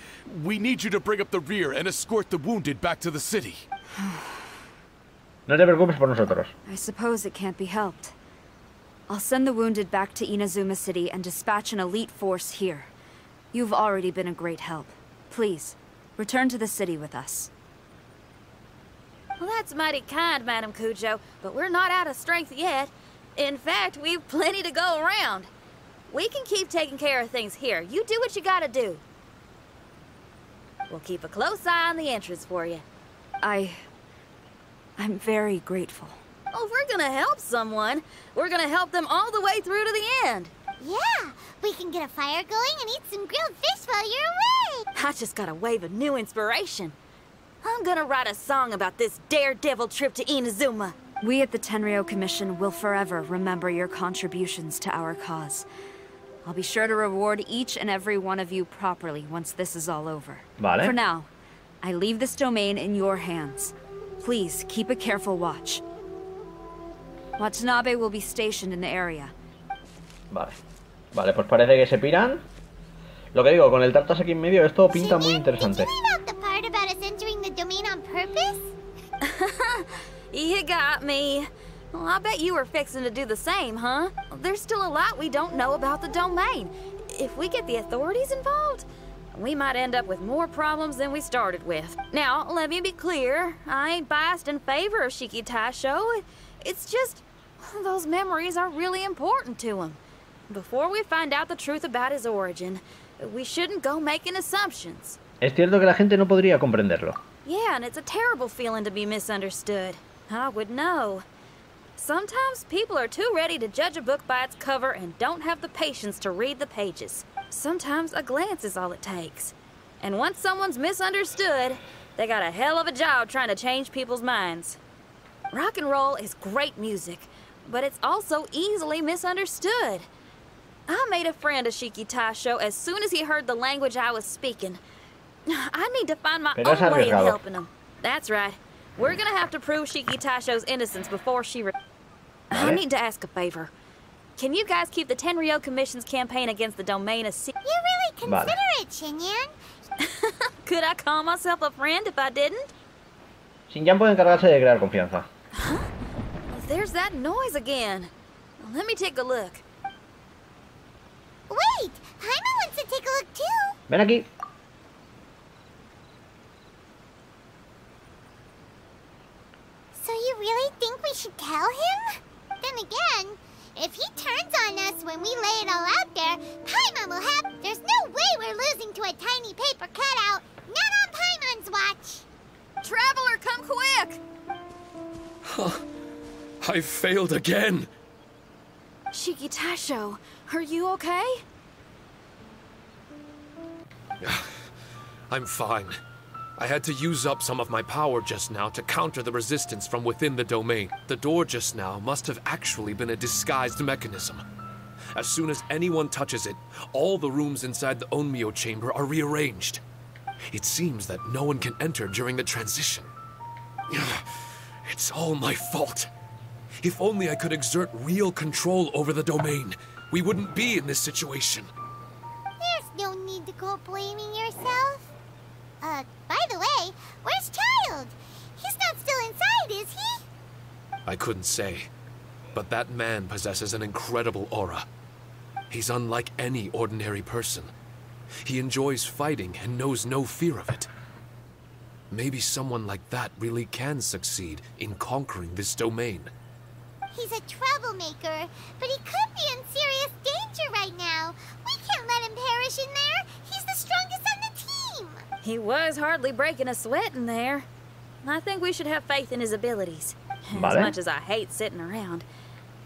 we need you to bring up the rear and escort the wounded back to the city. (sighs) No te preocupes por nosotros. I suppose it can't be helped. I'll send the wounded back to Inazuma City and dispatch an elite force here. You've already been a great help. Please, return to the city with us. Well, that's mighty kind, Madam Kujou, but we're not out of strength yet. In fact, we've plenty to go around. We can keep taking care of things here. You do what you gotta do. We'll keep a close eye on the entrance for you. I... I'm very grateful. Oh, we're gonna help someone, we're gonna help them all the way through to the end. Yeah, we can get a fire going and eat some grilled fish while you're away. I just got a wave of new inspiration. I'm gonna write a song about this daredevil trip to Inazuma. We at the Tenryo Commission will forever remember your contributions to our cause. I'll be sure to reward each and every one of you properly once this is all over. Vale. For now, I leave this domain in your hands. Please keep a careful watch. Watanabe will be stationed in the area. Vale. Vale, pues parece que se piran. Lo que digo, con el Tartas aquí en medio, esto pinta muy interesante. You leave out the part about us entering the domain on purpose? (laughs) You got me. Well, I bet you were fixing to do the same, huh? There's still a lot we don't know about the domain. If we get the authorities involved, we might end up with more problems than we started with. Now, let me be clear. I ain't biased in favor of Shiki Taisho. It's just those memories are really important to him. Before we find out the truth about his origin, we shouldn't go making assumptions. Es cierto que la gente no podría comprenderlo. Yeah, and it's a terrible feeling to be misunderstood. I would know. Sometimes people are too ready to judge a book by its cover and don't have the patience to read the pages. Sometimes a glance is all it takes. And once someone's misunderstood, they got a hell of a job trying to change people's minds. Rock and roll is great music, but it's also easily misunderstood. I made a friend of Shiki Taisho as soon as he heard the language I was speaking. (sighs) I need to find my Pero own way of helping him. That's right. We're gonna have to prove Shiki Taisho's innocence before she. Re- I need to ask a favor. Can you guys keep the Tenryo Commission's campaign against the domain a secret? You're really Vale. considerate, Xinyan. (laughs) Could I call myself a friend if I didn't? Xinyan puede encargarse de crear confianza. There's that noise again. Let me take a look. Wait, Paimon wants to take a look too. Ven aquí. So you really think we should tell him? Then again, if he turns on us when we lay it all out there, Paimon will have. There's no way we're losing to a tiny paper cutout. Not on Paimon's watch. Traveler, come quick! Huh. I failed again. Shiki Taisho, are you okay? (sighs) I'm fine. I had to use up some of my power just now to counter the resistance from within the domain. The door just now must have actually been a disguised mechanism. As soon as anyone touches it, all the rooms inside the Onmyo chamber are rearranged. It seems that no one can enter during the transition. (sighs) It's all my fault. If only I could exert real control over the domain, we wouldn't be in this situation. There's no need to go blaming yourself. Uh, by the way, where's Childe? He's not still inside, is he? I couldn't say. But that man possesses an incredible aura. He's unlike any ordinary person. He enjoys fighting and knows no fear of it. Maybe someone like that really can succeed in conquering this domain. He's a troublemaker, but he could be in serious danger right now. We can't let him perish in there. He's the strongest on the team. He was hardly breaking a sweat in there. I think we should have faith in his abilities. (laughs) As much as I hate sitting around.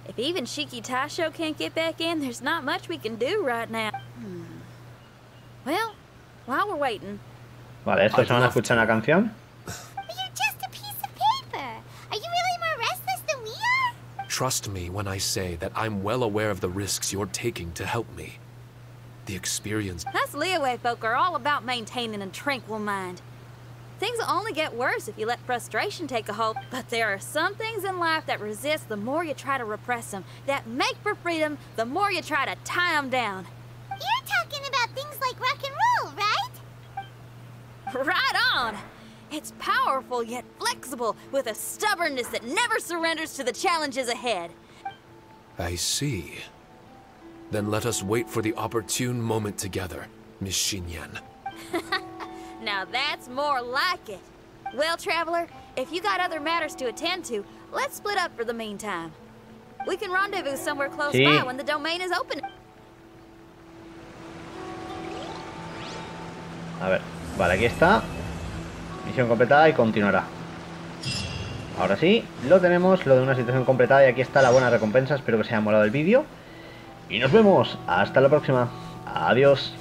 If even Shiki Taisho can't get back in, there's not much we can do right now. Hmm. Well, while we're waiting, Vale, estos se van a escuchar una canción. Trust me when I say that I'm well aware of the risks you're taking to help me. The experience us Liyue folk are all about maintaining a tranquil mind. Things will only get worse if you let frustration take a hold. But there are some things in life that resist the more you try to repress them, that make for freedom the more you try to tie them down. You're talking about things like rock and roll, right? Right on! It's powerful yet flexible, with a stubbornness that never surrenders to the challenges ahead. I see. Then let us wait for the opportune moment together, Miss Xinyan. (laughs) Now that's more like it. Well, Traveler, if you got other matters to attend to, let's split up for the meantime. We can rendezvous somewhere close Sí. by when the domain is open. A ver, vale, aquí está. Misión completada y continuará. Ahora sí, lo tenemos, lo de una situación completada y aquí está la buena recompensa. Espero que os haya molado el vídeo. Y nos vemos. Hasta la próxima. Adiós.